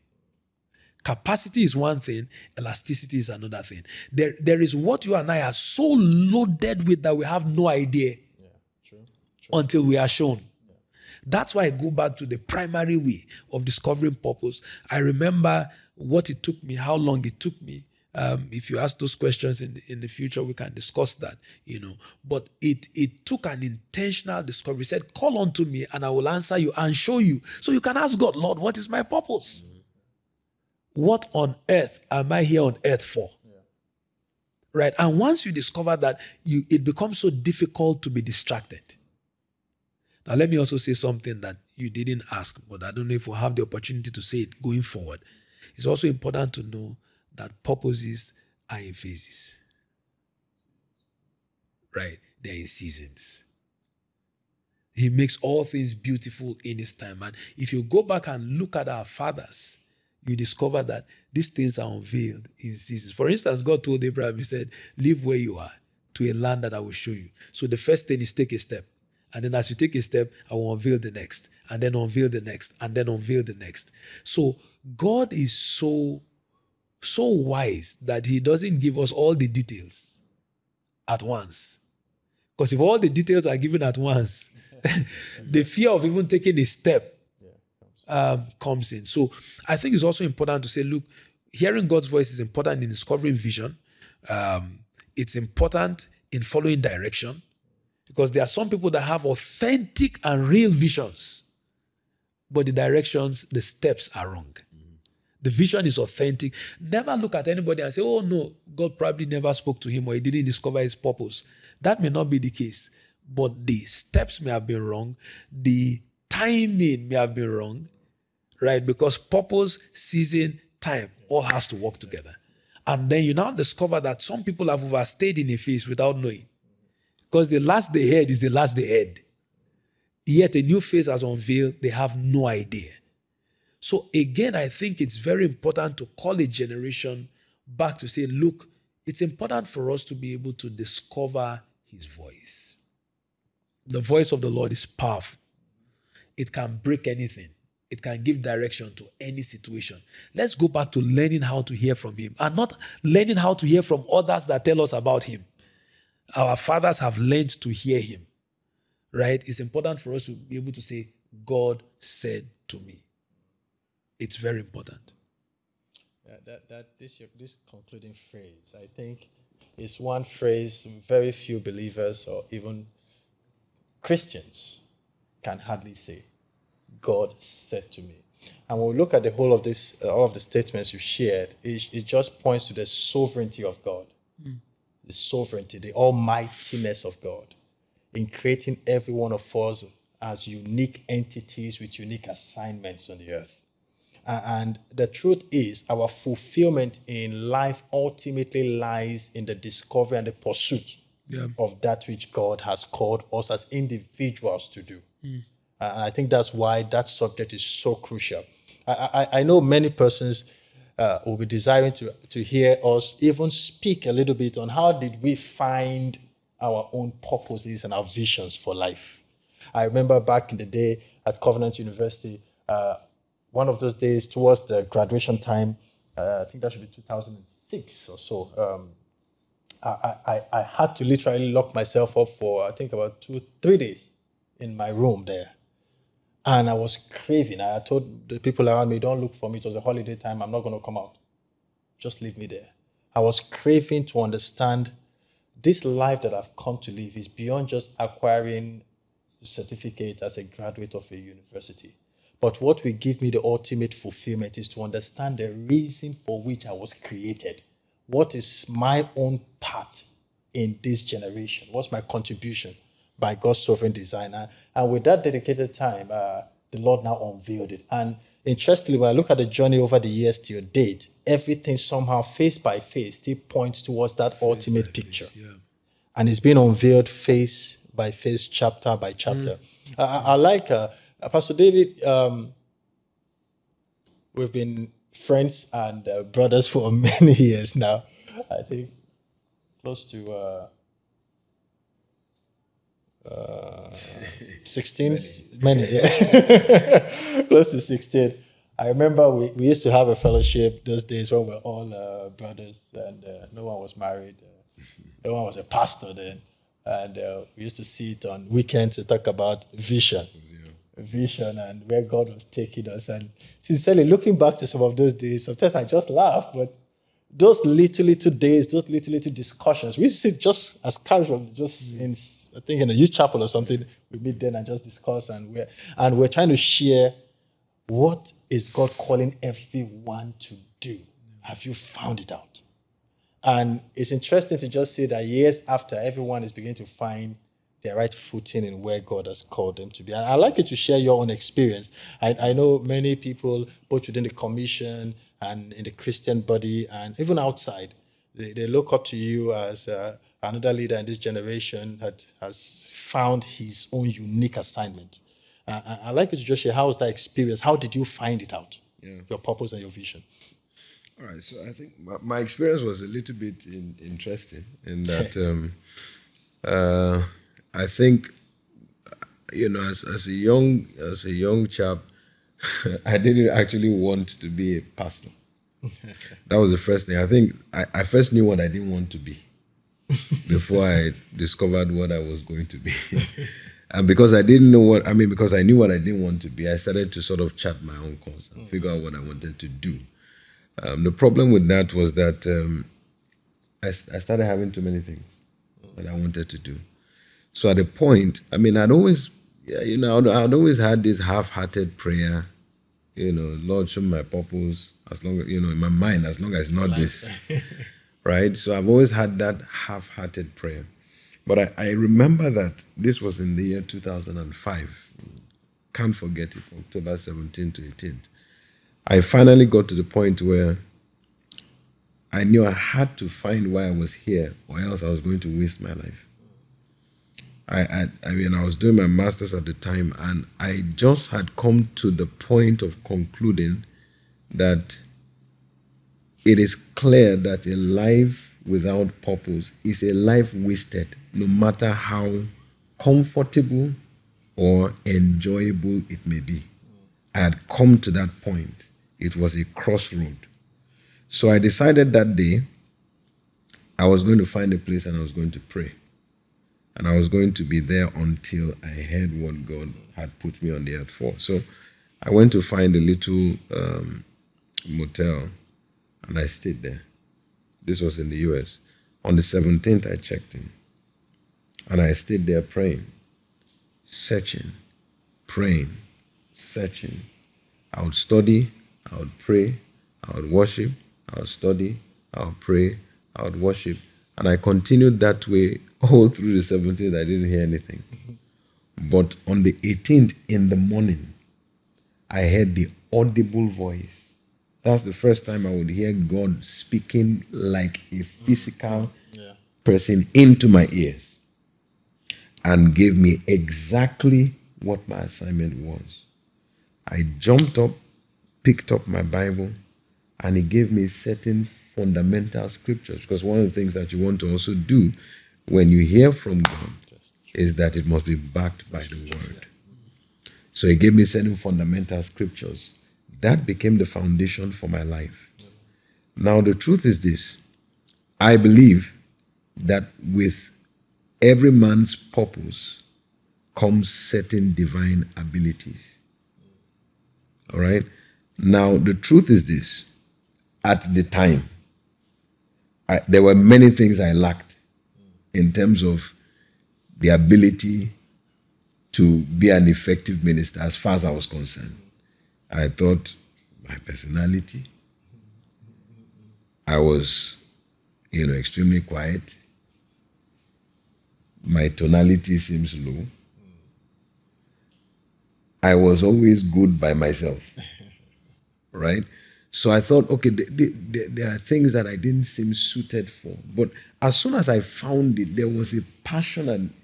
Capacity is one thing, elasticity is another thing. There, there is what you and I are so loaded with that we have no idea yeah, true, true. until we are shown. That's why I go back to the primary way of discovering purpose. I remember what it took me, how long it took me. Um, if you ask those questions in the, in the future, we can discuss that, you know. But it it took an intentional discovery. It said, "Call unto me, and I will answer you and show you." So you can ask God, "Lord, what is my purpose? What on earth am I here on earth for?" Right. And once you discover that, you it becomes so difficult to be distracted. Now, let me also say something that you didn't ask, but I don't know if we'll have the opportunity to say it going forward. It's also important to know that purposes are in phases. Right? They're in seasons. He makes all things beautiful in his time. And if you go back and look at our fathers, you discover that these things are unveiled in seasons. For instance, God told Abraham, He said, Live where you are to a land that I will show you. So the first thing is take a step. And then as you take a step, I will unveil the next, and then unveil the next, and then unveil the next. So God is so, so wise that He doesn't give us all the details at once. Because if all the details are given at once, the fear of even taking a step um, comes in. So I think it's also important to say, look, hearing God's voice is important in discovering vision. Um, it's important in following direction. Because there are some people that have authentic and real visions, but the directions, the steps are wrong. The vision is authentic. Never look at anybody and say, oh no, God probably never spoke to him or he didn't discover his purpose. That may not be the case, but the steps may have been wrong. The timing may have been wrong, right? Because purpose, season, time all has to work together. And then you now discover that some people have overstayed in a phase without knowing. Because the last they heard is the last they heard. Yet a new face has unveiled, they have no idea. So again, I think it's very important to call a generation back to say, look, it's important for us to be able to discover his voice. The voice of the Lord is powerful. It can break anything. It can give direction to any situation. Let's go back to learning how to hear from him and not learning how to hear from others that tell us about him. Our fathers have learned to hear him, right? It's important for us to be able to say, God said to me. It's very important. Yeah, that, that this, this concluding phrase, I think, is one phrase very few believers or even Christians can hardly say. God said to me. And when we look at the whole of this, uh, all of the statements you shared, it, it just points to the sovereignty of God. Mm the sovereignty, the almightiness of God in creating every one of us as unique entities with unique assignments on the earth. And the truth is, our fulfillment in life ultimately lies in the discovery and the pursuit yeah. of that which God has called us as individuals to do. Mm. And I think that's why that subject is so crucial. I, I, I know many persons uh, will be desiring to, to hear us even speak a little bit on how did we find our own purposes and our visions for life. I remember back in the day at Covenant University, uh, one of those days towards the graduation time, uh, I think that should be 2006 or so. Um, I, I, I had to literally lock myself up for I think about two, three days in my room there. And I was craving. I told the people around me, don't look for me. It was a holiday time. I'm not going to come out. Just leave me there. I was craving to understand this life that I've come to live is beyond just acquiring a certificate as a graduate of a university. But what will give me the ultimate fulfillment is to understand the reason for which I was created. What is my own part in this generation? What's my contribution by God's sovereign design? And, and with that dedicated time, uh, the Lord now unveiled it. And interestingly, when I look at the journey over the years to your date, everything somehow, face by face, still points towards that face ultimate picture. Face, yeah. And it's been unveiled face by face, chapter by chapter. Mm. I, I, like uh, Pastor David. Um, we've been friends and uh, brothers for many years now. I think close to uh, uh, 16, many, many yeah. close to 16. I remember we, we used to have a fellowship those days when we were all uh, brothers and uh, no one was married. Uh, no one was a pastor then. And uh, we used to sit on weekends to talk about vision vision and where God was taking us. And sincerely, looking back to some of those days, sometimes I just laugh, but those little, little days, those little, little discussions, we used to sit just as casual, just mm. in, I think in a youth chapel or something, we meet then and just discuss. And we're, and we're trying to share what is God calling everyone to do. Have you found it out? And it's interesting to just see that years after, everyone is beginning to find their right footing in where God has called them to be. And I'd like you to share your own experience. I, I know many people, both within the commission and in the Christian body and even outside, they, they look up to you as uh, another leader in this generation that has found his own unique assignment. Uh, I'd like you to just share how was that experience? How did you find it out? Yeah. Your purpose and your vision. All right. So I think my, my experience was a little bit in, interesting in that um, uh, I think, you know, as, as a young as a young chap, I didn't actually want to be a pastor. that was the first thing. I think I, I first knew what I didn't want to be before I discovered what I was going to be. and because I didn't know what I mean, because I knew what I didn't want to be, I started to sort of chart my own course and figure out what I wanted to do. Um, the problem with that was that um, I, I started having too many things that I wanted to do. So at a point, I mean, I'd always, yeah, you know, I'd, I'd always had this half-hearted prayer, you know, Lord, show me my purpose as long as, you know, in my mind, as long as it's not this, right? So I've always had that half-hearted prayer. But I, I remember that this was in the year 2005. Can't forget it, October 17th to 18th. I finally got to the point where I knew I had to find why I was here, or else I was going to waste my life. I, I, I mean, I was doing my master's at the time, and I just had come to the point of concluding that it is clear that a life without purpose is a life wasted, no matter how comfortable or enjoyable it may be. I had come to that point. It was a crossroad. So I decided that day I was going to find a place and I was going to pray. And I was going to be there until I heard what God had put me on the earth for. So I went to find a little um, motel and I stayed there. This was in the US. On the 17th, I checked in. And I stayed there praying, searching, praying, searching. I would study, I would pray, I would worship, I would study, I would pray, I would worship. And I continued that way all through the 17th, I didn't hear anything. But on the 18th in the morning, I heard the audible voice. That's the first time I would hear God speaking like a physical yeah. person into my ears and gave me exactly what my assignment was. I jumped up, picked up my Bible, and he gave me certain fundamental scriptures because one of the things that you want to also do when you hear from God is that it must be backed by the word. So he gave me certain fundamental scriptures that became the foundation for my life. Now, the truth is this I believe that with every man's purpose comes certain divine abilities. All right? Now, the truth is this at the time, I, there were many things I lacked in terms of the ability to be an effective minister as far as I was concerned. I thought my personality, I was, you know, extremely quiet. My tonality seems low. I was always good by myself, right? So I thought, okay, there are things that I didn't seem suited for. But as soon as I found it, there was a passion and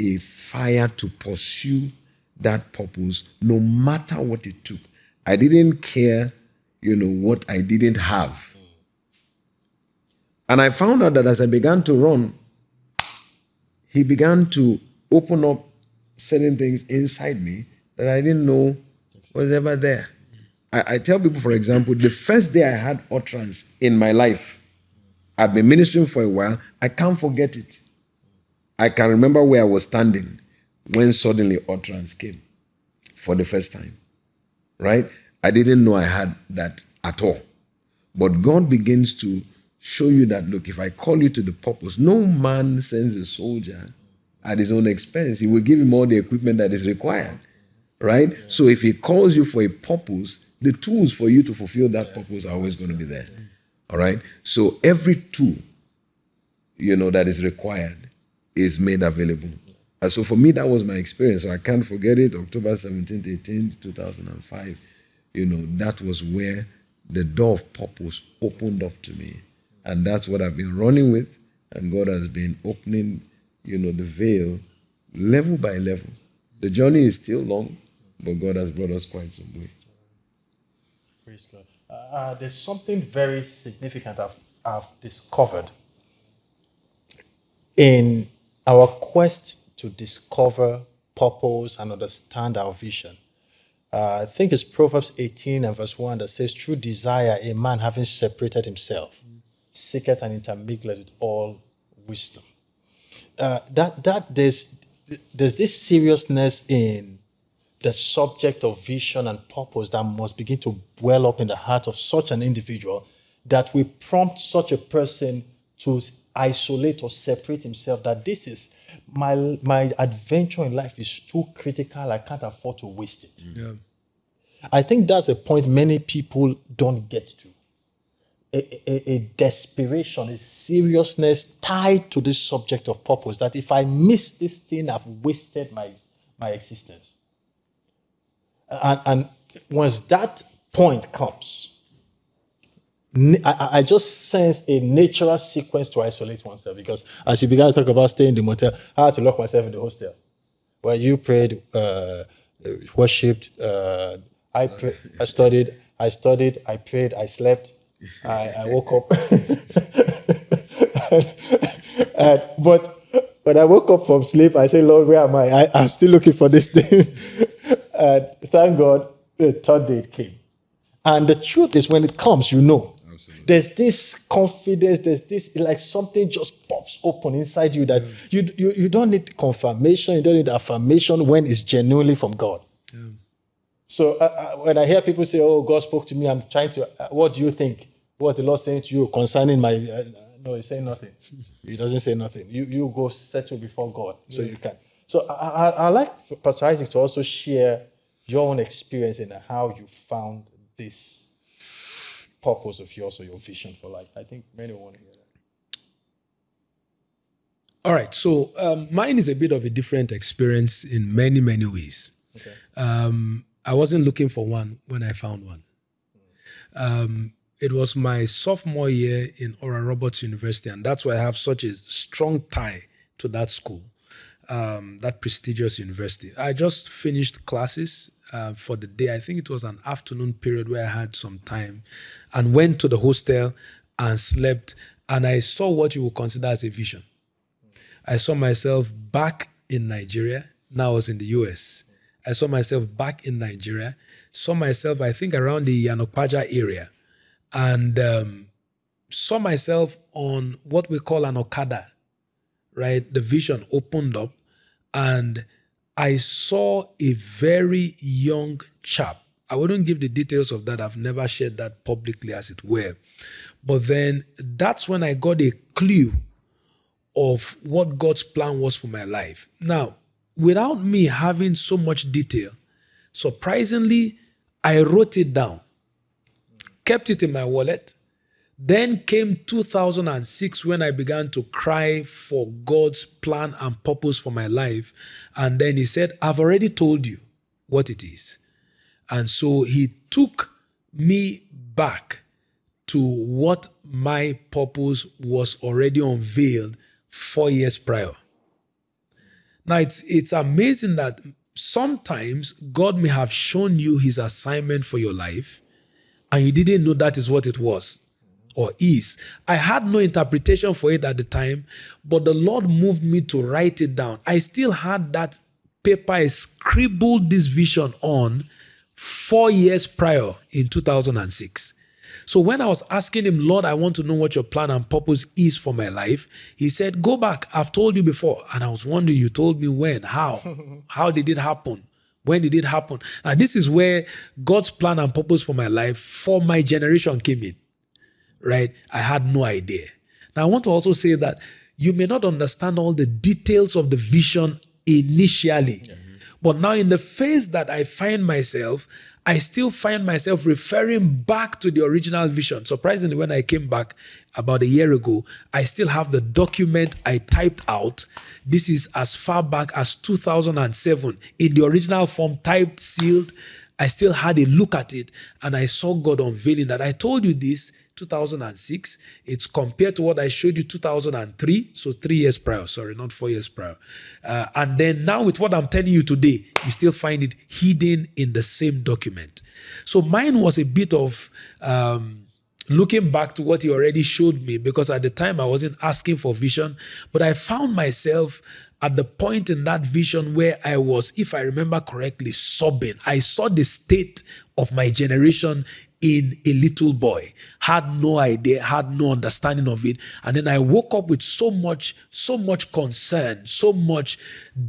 a fire to pursue that purpose, no matter what it took. I didn't care, you know, what I didn't have. And I found out that as I began to run, he began to open up certain things inside me that I didn't know was ever there. I, I tell people, for example, the first day I had utterance in my life, I've been ministering for a while, I can't forget it. I can remember where I was standing when suddenly utterance came for the first time. Right? I didn't know I had that at all. But God begins to show you that look, if I call you to the purpose, no man sends a soldier at his own expense. He will give him all the equipment that is required. Right? So if he calls you for a purpose, the tools for you to fulfill that purpose are always going to be there. All right? So every tool, you know, that is required is made available. And so for me, that was my experience. So I can't forget it. October 17th, 18th, 2005. You know, that was where the door of purpose opened up to me. And that's what I've been running with. And God has been opening, you know, the veil level by level. The journey is still long, but God has brought us quite some way. Praise God. Uh, there's something very significant I've, I've discovered in our quest to discover purpose and understand our vision. Uh, I think it's Proverbs 18 and verse 1 that says, Through desire, a man having separated himself, mm. seeketh and intermingled with all wisdom. Uh, that, that there's, there's this seriousness in the subject of vision and purpose that must begin to well up in the heart of such an individual that we prompt such a person to isolate or separate himself that this is my my adventure in life is too critical i can't afford to waste it. Mm. Yeah. i think that's a point many people don't get to. A, a, a, desperation a seriousness tied to this subject of purpose that if i miss this thing i've wasted my my existence and, and once that point comes I, I just sense a natural sequence to isolate oneself because as you began to talk about staying in the motel, I had to lock myself in the hostel. Where you prayed, uh, worshipped, uh, I pray, I studied, I studied, I prayed, I slept, I, I woke up. and, and, but when I woke up from sleep, I said, Lord, where am I? I I'm still looking for this thing. and thank God, the third day it came. And the truth is, when it comes, you know. There's this confidence, there's this, like something just pops open inside you that yeah. you, you, you don't need confirmation, you don't need affirmation when it's genuinely from God. Yeah. So uh, uh, when I hear people say, oh, God spoke to me, I'm trying to, uh, what do you think? What's the Lord saying to you concerning my, uh, no, he's saying nothing. he doesn't say nothing. You, you go settle before God so yeah. you can. So I, I, I like Pastor Isaac to also share your own experience and how you found this purpose of yours or your vision for life? I think many want to hear that. All right. So um, mine is a bit of a different experience in many, many ways. Okay. Um, I wasn't looking for one when I found one. Um, it was my sophomore year in Oral Roberts University, and that's why I have such a strong tie to that school, um, that prestigious university. I just finished classes uh, for the day. I think it was an afternoon period where I had some time and went to the hostel and slept. And I saw what you would consider as a vision. I saw myself back in Nigeria. Now I was in the US. I saw myself back in Nigeria saw myself, I think, around the Yanokpaja area, and um, saw myself on what we call an Okada, right? The vision opened up, and I saw a very young chap. I wouldn't give the details of that. I've never shared that publicly, as it were. But then that's when I got a clue of what God's plan was for my life. Now, without me having so much detail, surprisingly, I wrote it down, kept it in my wallet. Then came 2006 when I began to cry for God's plan and purpose for my life. And then he said, I've already told you what it is. And so he took me back to what my purpose was already unveiled four years prior. Now it's it's amazing that sometimes God may have shown you his assignment for your life and you didn't know that is what it was or is. I had no interpretation for it at the time, but the Lord moved me to write it down. I still had that paper I scribbled this vision on four years prior in 2006. So when I was asking him, Lord, I want to know what your plan and purpose is for my life, he said, Go back. I've told you before. And I was wondering, you told me when? How? How did it happen? When did it happen? Now, this is where God's plan and purpose for my life, for my generation, came in. Right? I had no idea. Now, I want to also say that you may not understand all the details of the vision initially. Mm-hmm. But now, in the phase that I find myself, I still find myself referring back to the original vision. Surprisingly, when I came back about a year ago, I still have the document I typed out. This is as far back as 2007 in the original form, typed, sealed. I still had a look at it and I saw God unveiling that. I told you this 2006. It's compared to what I showed you 2003, so three years prior, sorry, not four years prior. Uh, and then now with what I'm telling you today, you still find it hidden in the same document. So mine was a bit of um, looking back to what he already showed me because at the time I wasn't asking for vision, but I found myself at the point in that vision where I was, if I remember correctly, sobbing. I saw the state of my generation in a little boy, had no idea, had no understanding of it. And then I woke up with so much, so much concern, so much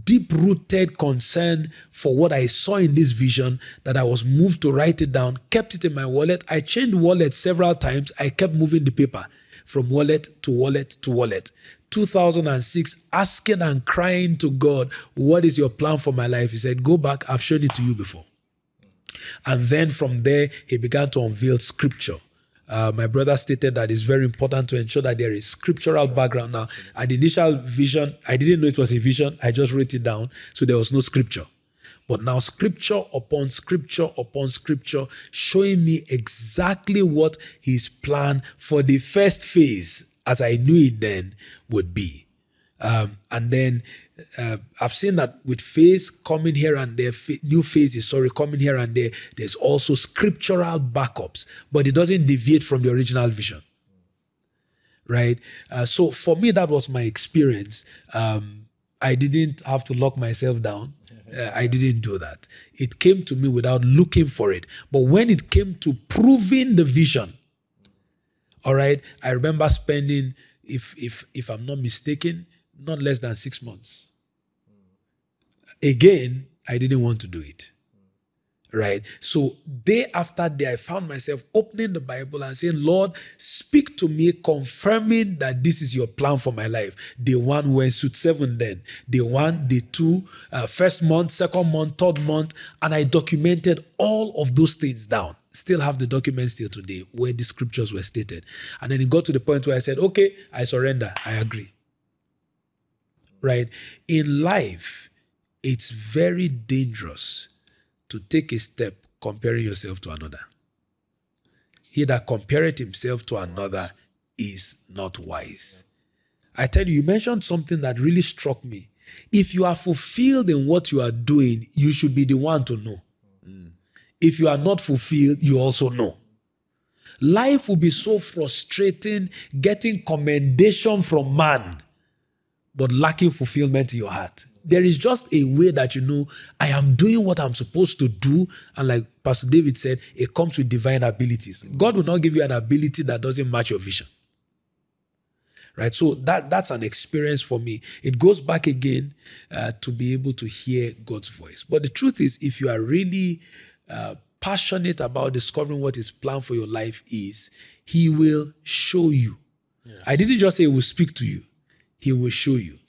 deep rooted concern for what I saw in this vision that I was moved to write it down, kept it in my wallet. I changed wallet several times. I kept moving the paper from wallet to wallet to wallet. 2006, asking and crying to God, What is your plan for my life? He said, Go back, I've shown it to you before. And then from there, he began to unveil scripture. Uh, my brother stated that it's very important to ensure that there is scriptural background. Now, at the initial vision, I didn't know it was a vision. I just wrote it down. So there was no scripture. But now, scripture upon scripture upon scripture, showing me exactly what his plan for the first phase, as I knew it then, would be. Um, and then uh, I've seen that with phase coming here and there, new phases, sorry, coming here and there, there's also scriptural backups, but it doesn't deviate from the original vision. Right? Uh, so for me, that was my experience. Um, I didn't have to lock myself down. Uh, I didn't do that. It came to me without looking for it. But when it came to proving the vision, all right, I remember spending, if if if I'm not mistaken, not less than six months. Again, I didn't want to do it. Right? So, day after day, I found myself opening the Bible and saying, Lord, speak to me, confirming that this is your plan for my life. Day one, we're in suit seven then. Day one, day two, uh, first month, second month, third month. And I documented all of those things down still have the documents still today where the scriptures were stated. And then it got to the point where I said, okay, I surrender. I agree right? In life, it's very dangerous to take a step comparing yourself to another. He that compareth himself to another is not wise. I tell you, you mentioned something that really struck me. If you are fulfilled in what you are doing, you should be the one to know. If you are not fulfilled, you also know. Life will be so frustrating getting commendation from man but lacking fulfillment in your heart. There is just a way that you know I am doing what I'm supposed to do. And like Pastor David said, it comes with divine abilities. God will not give you an ability that doesn't match your vision. Right? So that that's an experience for me. It goes back again uh, to be able to hear God's voice. But the truth is, if you are really uh, passionate about discovering what His plan for your life is, He will show you. I didn't just say He will speak to you, He will show you.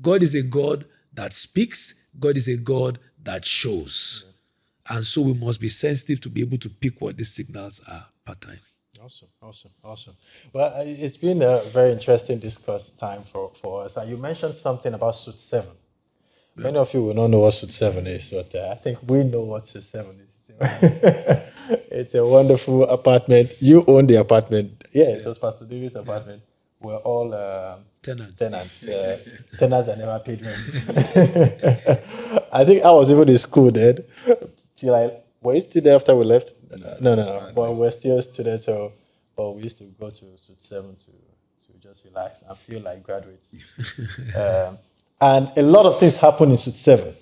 God is a God that speaks, God is a God that shows. And so we must be sensitive to be able to pick what these signals are part time. Awesome, awesome, awesome. Well, it's been a very interesting discuss time for, for us. And you mentioned something about Suite 7. Yeah. Many of you will not know what Suite 7 is, but uh, I think we know what Suite 7 is. it's a wonderful apartment. You own the apartment. Yeah, it was Pastor David's apartment. We're all uh, tenants. Tenants. Uh, tenants that never paid rent. I think I was even in school then. Till I were you still there after we left? No, no, no. But we're still students, so but we used to go to Suit Seven to to just relax and feel like graduates. um, and a lot of things happen in Suit Seven.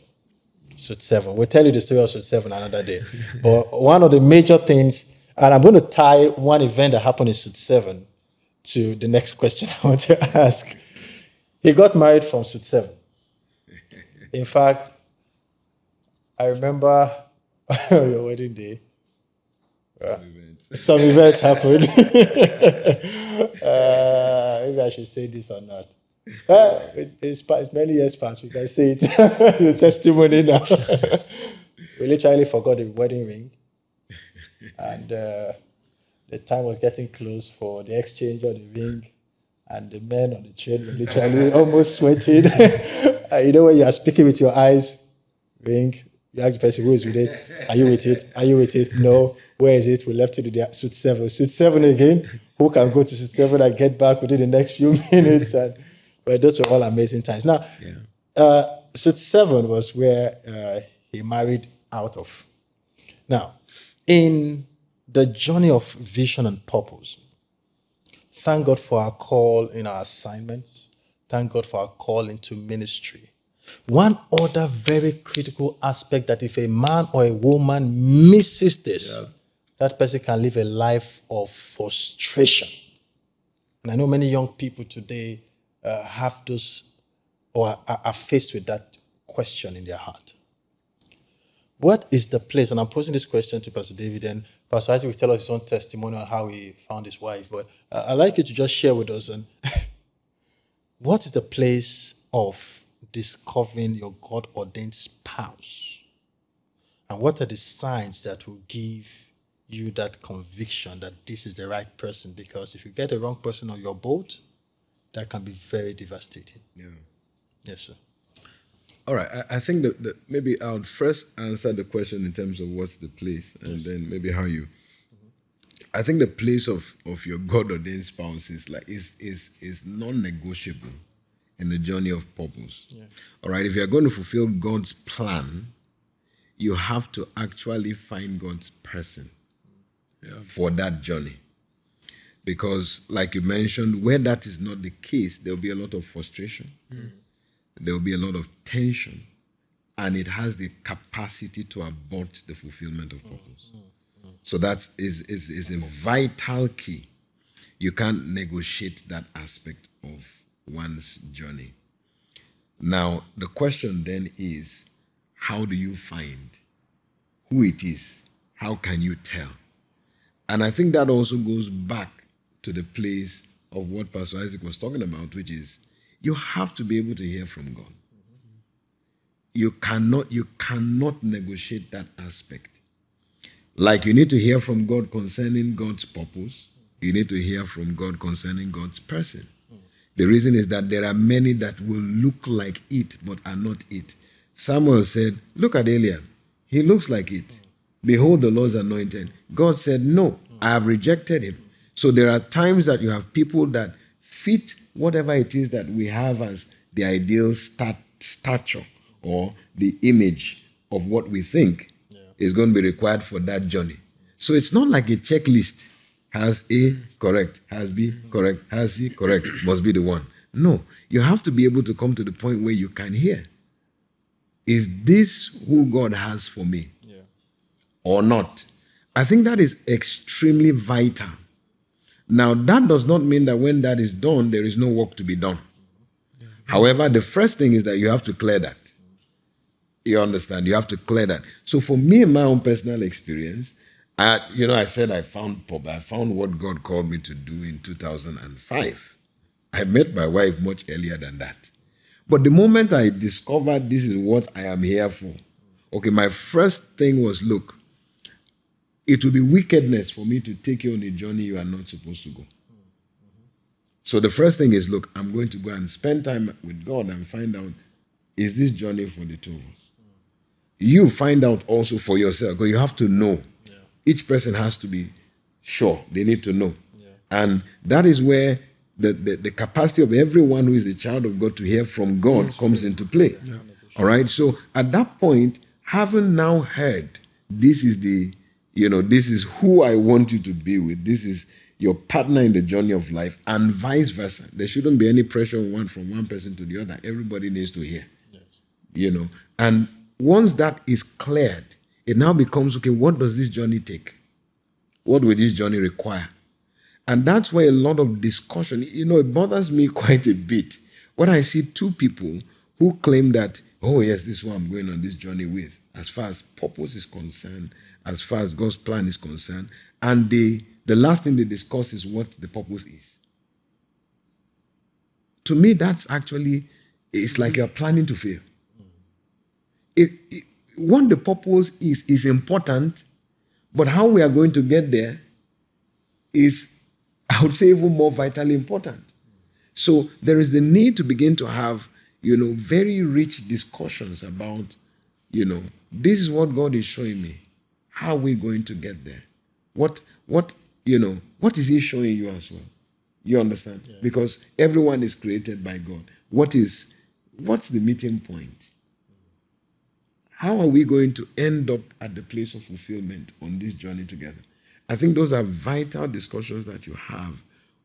Suit Seven. We'll tell you the story of Suit Seven another day. but one of the major things, and I'm going to tie one event that happened in Suit Seven to the next question I want to ask. He got married from Suite 7. In fact, I remember your wedding day. Uh, some events happened. uh, maybe I should say this or not. Uh, it's, it's, it's, many years past. We can say it. the testimony now. we literally forgot the wedding ring. And uh, the time was getting close for the exchange of the ring, and the men on the train were literally almost sweating. you know when you are speaking with your eyes, ring. You ask the person who is with it. Are you with it? Are you with it? No. Where is it? We left it in the suite seven. Suit seven again. Who can go to suit seven and get back within the next few minutes? And but those were all amazing times. Now, yeah. uh, suite seven was where uh, he married out of. Now, in the journey of vision and purpose. Thank God for our call in our assignments. Thank God for our call into ministry. One other very critical aspect that if a man or a woman misses this, yeah. that person can live a life of frustration. And I know many young people today uh, have those or are, are faced with that question in their heart. What is the place? And I'm posing this question to Pastor David, and Pastor Isaac will tell us his own testimony on how he found his wife. But I'd like you to just share with us and what is the place of discovering your God ordained spouse? And what are the signs that will give you that conviction that this is the right person? Because if you get the wrong person on your boat, that can be very devastating. Yeah. Yes, sir. All right, I, I think that, that, maybe I would first answer the question in terms of what's the place, and yes. then maybe how you. Mm-hmm. I think the place of, of your God ordained spouse is like is is is non-negotiable in the journey of purpose. Yeah. All right, if you are going to fulfill God's plan, you have to actually find God's person yeah. for that journey. Because, like you mentioned, where that is not the case, there will be a lot of frustration. Mm there will be a lot of tension, and it has the capacity to abort the fulfillment of purpose. Mm, mm, mm. So that is, is, is a vital key. You can't negotiate that aspect of one's journey. Now, the question then is how do you find who it is? How can you tell? And I think that also goes back to the place of what Pastor Isaac was talking about, which is you have to be able to hear from God. You cannot, you cannot negotiate that aspect. Like you need to hear from God concerning God's purpose, you need to hear from God concerning God's person. The reason is that there are many that will look like it but are not it. Samuel said, Look at Eliab. He looks like it. Behold the Lord's anointed. God said, No, I have rejected him. So there are times that you have people that fit whatever it is that we have as the ideal stat, stature or the image of what we think yeah. is going to be required for that journey. So it's not like a checklist. Has A correct, has B correct, has C correct, must be the one. No, you have to be able to come to the point where you can hear is this who God has for me Yeah. or not? I think that is extremely vital. Now, that does not mean that when that is done, there is no work to be done. However, the first thing is that you have to clear that. You understand? You have to clear that. So, for me, in my own personal experience, I, you know, I said I found pop. I found what God called me to do in 2005. I met my wife much earlier than that. But the moment I discovered this is what I am here for, okay, my first thing was look, it will be wickedness for me to take you on a journey you are not supposed to go. So the first thing is look, I'm going to go and spend time with God and find out is this journey for the two of us? You find out also for yourself because you have to know. Each person has to be sure. They need to know. And that is where the, the, the capacity of everyone who is a child of God to hear from God comes into play. All right. So at that point, having now heard this is the, you know, this is who I want you to be with, this is your partner in the journey of life, and vice versa. There shouldn't be any pressure one from one person to the other. Everybody needs to hear. Yes. You know, and once that is cleared, it now becomes okay, what does this journey take? What will this journey require? And that's why a lot of discussion, you know, it bothers me quite a bit when I see two people who claim that, oh, yes, this is what I'm going on this journey with, as far as purpose is concerned, as far as God's plan is concerned, and they, the last thing they discuss is what the purpose is. To me, that's actually, it's like you're planning to fail. It, it, what the purpose is, is important, but how we are going to get there is, I would say, even more vitally important. So there is the need to begin to have, you know, very rich discussions about, you know, this is what God is showing me. How are we going to get there? What, what, you know, what is He showing you as well? You understand? Because everyone is created by God. What is, what's the meeting point? How are we going to end up at the place of fulfillment on this journey together? I think those are vital discussions that you have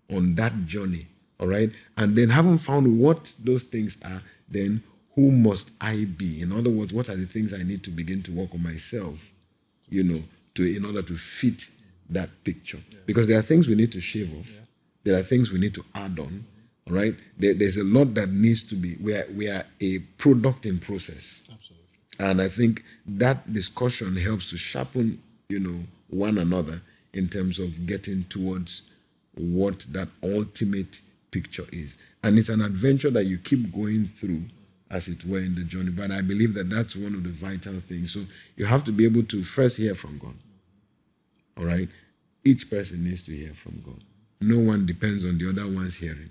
on that journey. All right. And then having found what those things are, then who must I be? In other words, what are the things I need to begin to work on myself, you know, to in order to fit that picture? Because there are things we need to shave off. There are things we need to add on. All right. There, there's a lot that needs to be. We are we are a product in process. Absolutely. And I think that discussion helps to sharpen, you know, one another in terms of getting towards what that ultimate picture is. And it's an adventure that you keep going through, as it were, in the journey. But I believe that that's one of the vital things. So you have to be able to first hear from God. All right? Each person needs to hear from God. No one depends on the other one's hearing.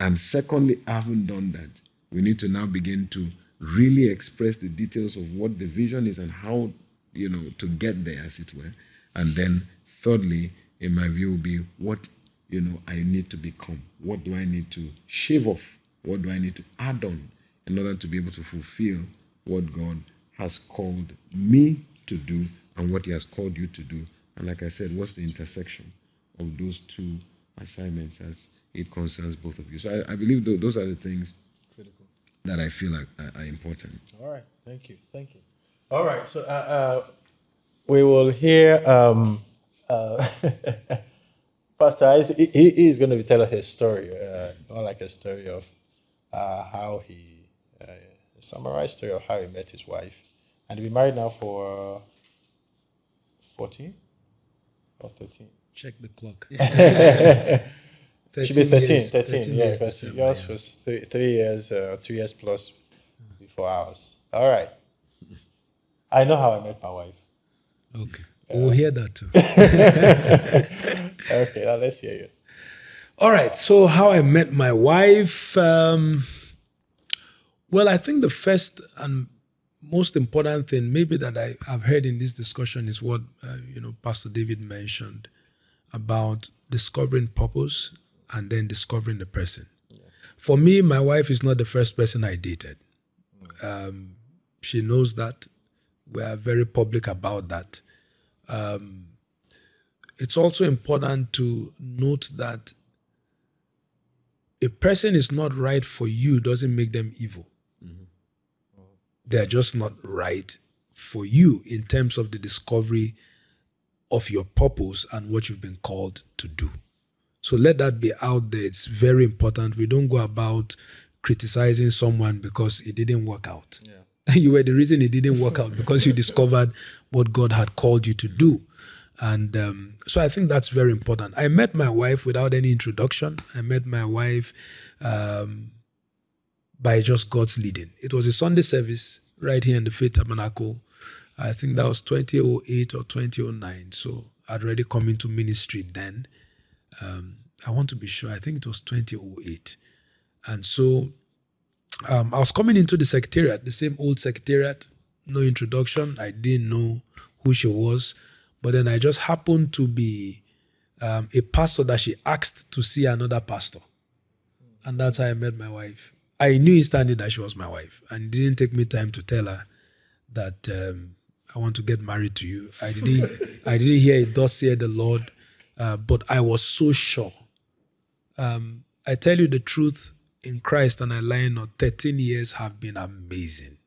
And secondly, having done that, we need to now begin to really express the details of what the vision is and how, you know, to get there, as it were. And then, thirdly, in my view, will be what, you know, I need to become. What do I need to shave off? What do I need to add on in order to be able to fulfill what God has called me to do and what He has called you to do? And like I said, what's the intersection of those two assignments as it concerns both of you? So I, I believe tho- those are the things Critical. that I feel like are, are important. All right. Thank you. Thank you. All right. So uh, uh, we will hear um, uh, Pastor Isaac. He, he- he's going to tell us his story, uh, more like a story of uh, how he, a summarized story of how he met his wife. And he's been married now for 14 or 13. Check the clock. Should be 13, years- 13, yeah, years because December, yours yeah. was three, three years, uh, two years plus before ours. All right. I know how I met my wife. Okay. We'll hear that too. Okay, now let's hear you. All right. So, how I met my wife. Um, well, I think the first and most important thing, maybe that I have heard in this discussion, is what uh, you know Pastor David mentioned about discovering purpose and then discovering the person. For me, my wife is not the first person I dated. Um, she knows that. We are very public about that it's also important to note that a person is not right for you doesn't make them evil. They're just not right for you in terms of the discovery of your purpose and what you've been called to do. So let that be out there. It's very important. We don't go about criticizing someone because it didn't work out. Yeah. you were the reason it didn't work out because you discovered what God had called you to do. And um, so I think that's very important. I met my wife without any introduction. I met my wife um, by just God's leading. It was a Sunday service right here in the Faith Tabernacle. I think that was 2008 or 2009. So I'd already come into ministry then. Um, I want to be sure. I think it was 2008. And so um, I was coming into the secretariat, the same old secretariat, no introduction. I didn't know who she was. But then I just happened to be um, a pastor that she asked to see another pastor. And that's how I met my wife. I knew instantly that she was my wife. And it didn't take me time to tell her that um, I want to get married to you. I didn't, I didn't hear it, thus say the Lord. Uh, but I was so sure. Um, I tell you the truth, in Christ and I lie not, 13 years have been amazing.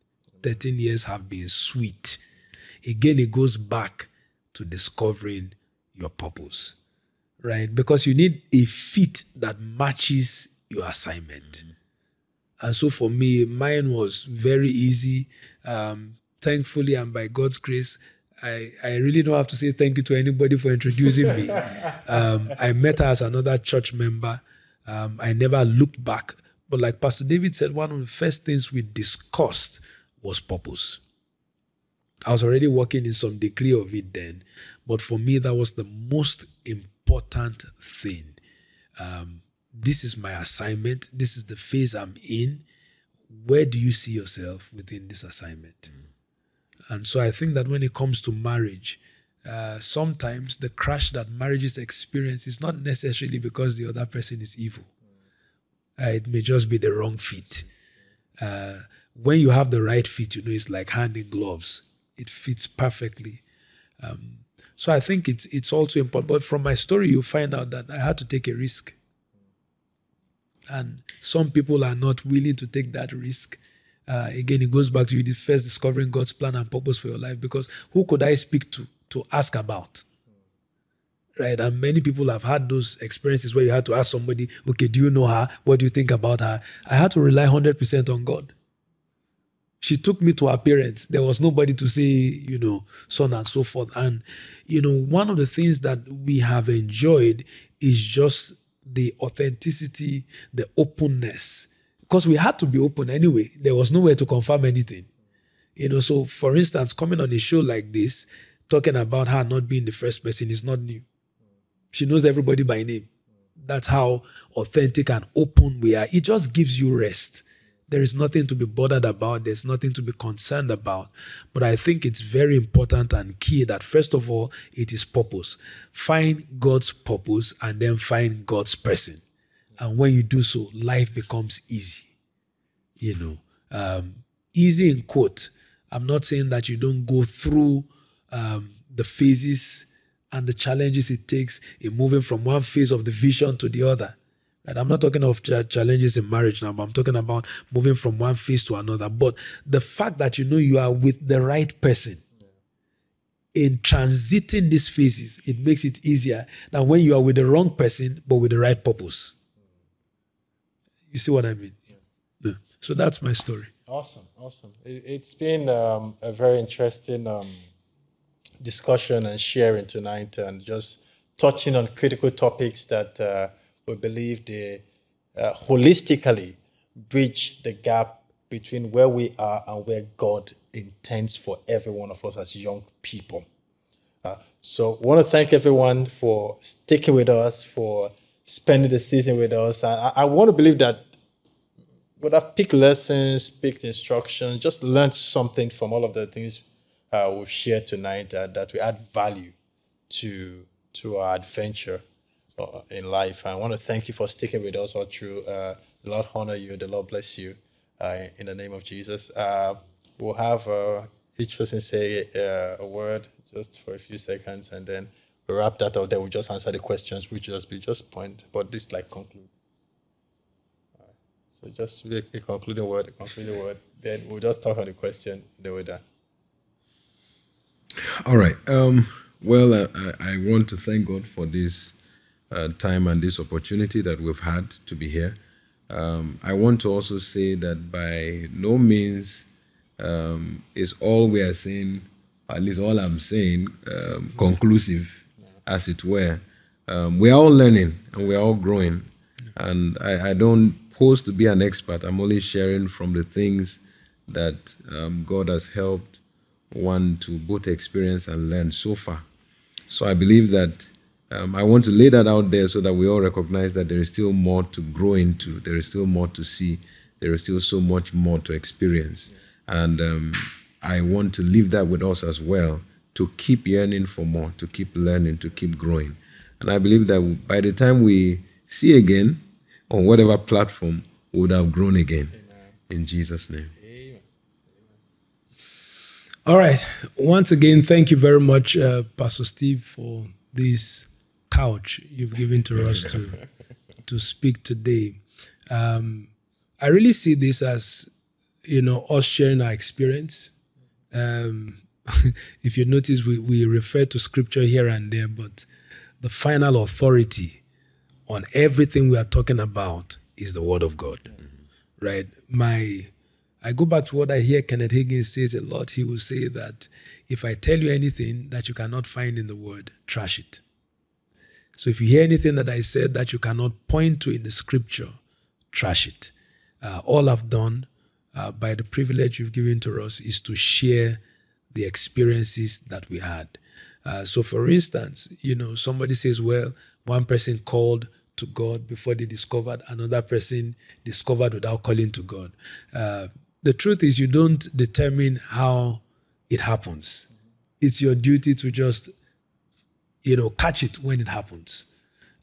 13 years have been sweet. Again, it goes back to discovering your purpose, right? Because you need a fit that matches your assignment. Mm-hmm. And so for me, mine was very easy. Um, thankfully, and by God's grace, I, I really don't have to say thank you to anybody for introducing me. Um, I met her as another church member. Um, I never looked back. But like Pastor David said, one of the first things we discussed was purpose. I was already working in some degree of it then, but for me, that was the most important thing. Um, this is my assignment. This is the phase I'm in. Where do you see yourself within this assignment? Mm. And so I think that when it comes to marriage, uh, sometimes the crash that marriages experience is not necessarily because the other person is evil. Uh, it may just be the wrong fit. Uh, when you have the right fit, you know, it's like hand in gloves it fits perfectly. Um, so I think it's it's also important. But from my story, you find out that I had to take a risk, and some people are not willing to take that risk. Uh, again, it goes back to you first discovering God's plan and purpose for your life. Because who could I speak to to ask about? Right, and many people have had those experiences where you had to ask somebody, "Okay, do you know her? What do you think about her?" I had to rely hundred percent on God she took me to her parents. There was nobody to say, you know, so on and so forth. And, you know, one of the things that we have enjoyed is just the authenticity, the openness. Because we had to be open anyway. There was nowhere to confirm anything. You know, so for instance, coming on a show like this, talking about her not being the first person is not new. She knows everybody by name. That's how authentic and open we are. It just gives you rest there is nothing to be bothered about. There's nothing to be concerned about. But I think it's very important and key that, first of all, it is purpose. Find God's purpose and then find God's person. And when you do so, life becomes easy. You know, um, easy in quote. I'm not saying that you don't go through um, the phases and the challenges it takes in moving from one phase of the vision to the other. Right? I'm not talking of ch- challenges in marriage now, but I'm talking about moving from one phase to another. But the fact that you know you are with the right person in transiting these phases, it makes it easier than when you are with the wrong person, but with the right purpose. You see what I mean? Yeah. So that's my story. Awesome, awesome. It, has been um, a very interesting um, discussion and sharing tonight, and just touching on critical topics that. Uh, we believe they uh, holistically bridge the gap between where we are and where God intends for every one of us as young people. Uh, so, I want to thank everyone for sticking with us, for spending the season with us. I, I want to believe that would have picked lessons, picked instructions, just learned something from all of the things uh, we've shared tonight uh, that we add value to to our adventure in life. I want to thank you for sticking with us all through. Uh, the Lord honor you. The Lord bless you. Uh, in the name of Jesus. Uh, we'll have uh, each person say uh, a word just for a few seconds, and then we wrap that up. Then we'll just answer the questions, which just be just point, but this like conclude. So just a concluding word, a concluding word. then we'll just talk on the question. Then we're done. All right. Um, well, uh, I, I, want to thank God for this uh, time and this opportunity that we've had to be here. Um, I want to also say that by no means um, is all we are saying, at least all I'm saying, um, conclusive, as it were. Um, we are all learning and we are all growing. And I, I, don't pose to be an expert. I'm only sharing from the things that um, God has helped one to both experience and learn so far. So I believe that um, I want to lay that out there so that we all recognize that there is still more to grow into, there is still more to see, there is still so much more to experience. And um, I want to leave that with us as well to keep yearning for more, to keep learning, to keep growing. And I believe that by the time we see again on whatever platform, we would have grown again. Amen. In Jesus' name. All right. Once again, thank you very much, uh, Pastor Steve, for this couch you've given to us to to speak today. Um, I really see this as you know us sharing our experience. Um, if you notice, we, we refer to scripture here and there, but the final authority on everything we are talking about is the Word of God, mm-hmm. right? My I go back to what I hear Kenneth Hagin says a lot. He will say that if I tell you anything that you cannot find in the word, trash it. So if you hear anything that I said that you cannot point to in the scripture, trash it. Uh, all I've done uh, by the privilege you've given to us is to share the experiences that we had. Uh, so, for instance, you know, somebody says, well, one person called to God before they discovered, another person discovered without calling to God. Uh, the truth is you don't determine how it happens. It's your duty to just, you know, catch it when it happens.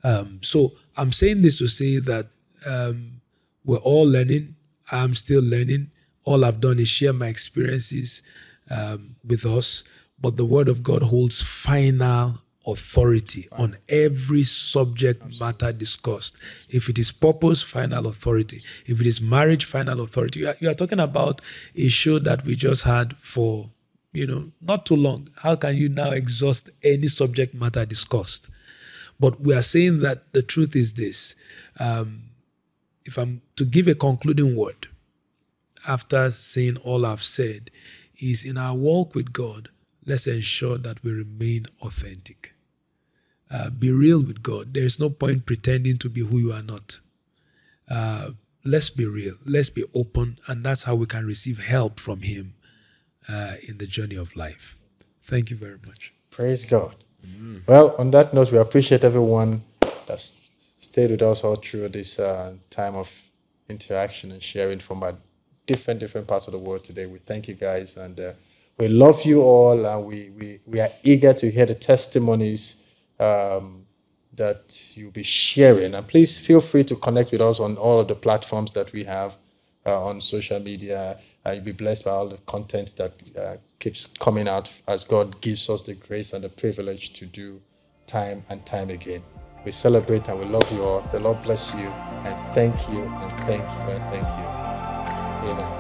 Um, so I'm saying this to say that um, we're all learning. I'm still learning. All I've done is share my experiences um, with us, but the Word of God holds final authority on every subject matter discussed. If it is purpose, final authority. If it is marriage, final authority. You are, you are, talking about a show that we just had for, you know, not too long. How can you now exhaust any subject matter discussed? But we are saying that the truth is this. Um, if I'm to give a concluding word after saying all I've said, is in our walk with God, let's ensure that we remain authentic. Uh, be real with God. There is no point pretending to be who you are not. Uh, let's be real. Let's be open, and that's how we can receive help from Him uh, in the journey of life. Thank you very much. Praise God. Mm. Well, on that note, we appreciate everyone that stayed with us all through this uh, time of interaction and sharing from our different different parts of the world today. We thank you guys, and uh, we love you all, and we we we are eager to hear the testimonies um, that you'll be sharing. And please feel free to connect with us on all of the platforms that we have uh, on social media. Uh, you'll be blessed by all the content that uh, keeps coming out as God gives us the grace and the privilege to do time and time again. We celebrate and we love you all. The Lord bless you and thank you and thank you and thank you. Amen.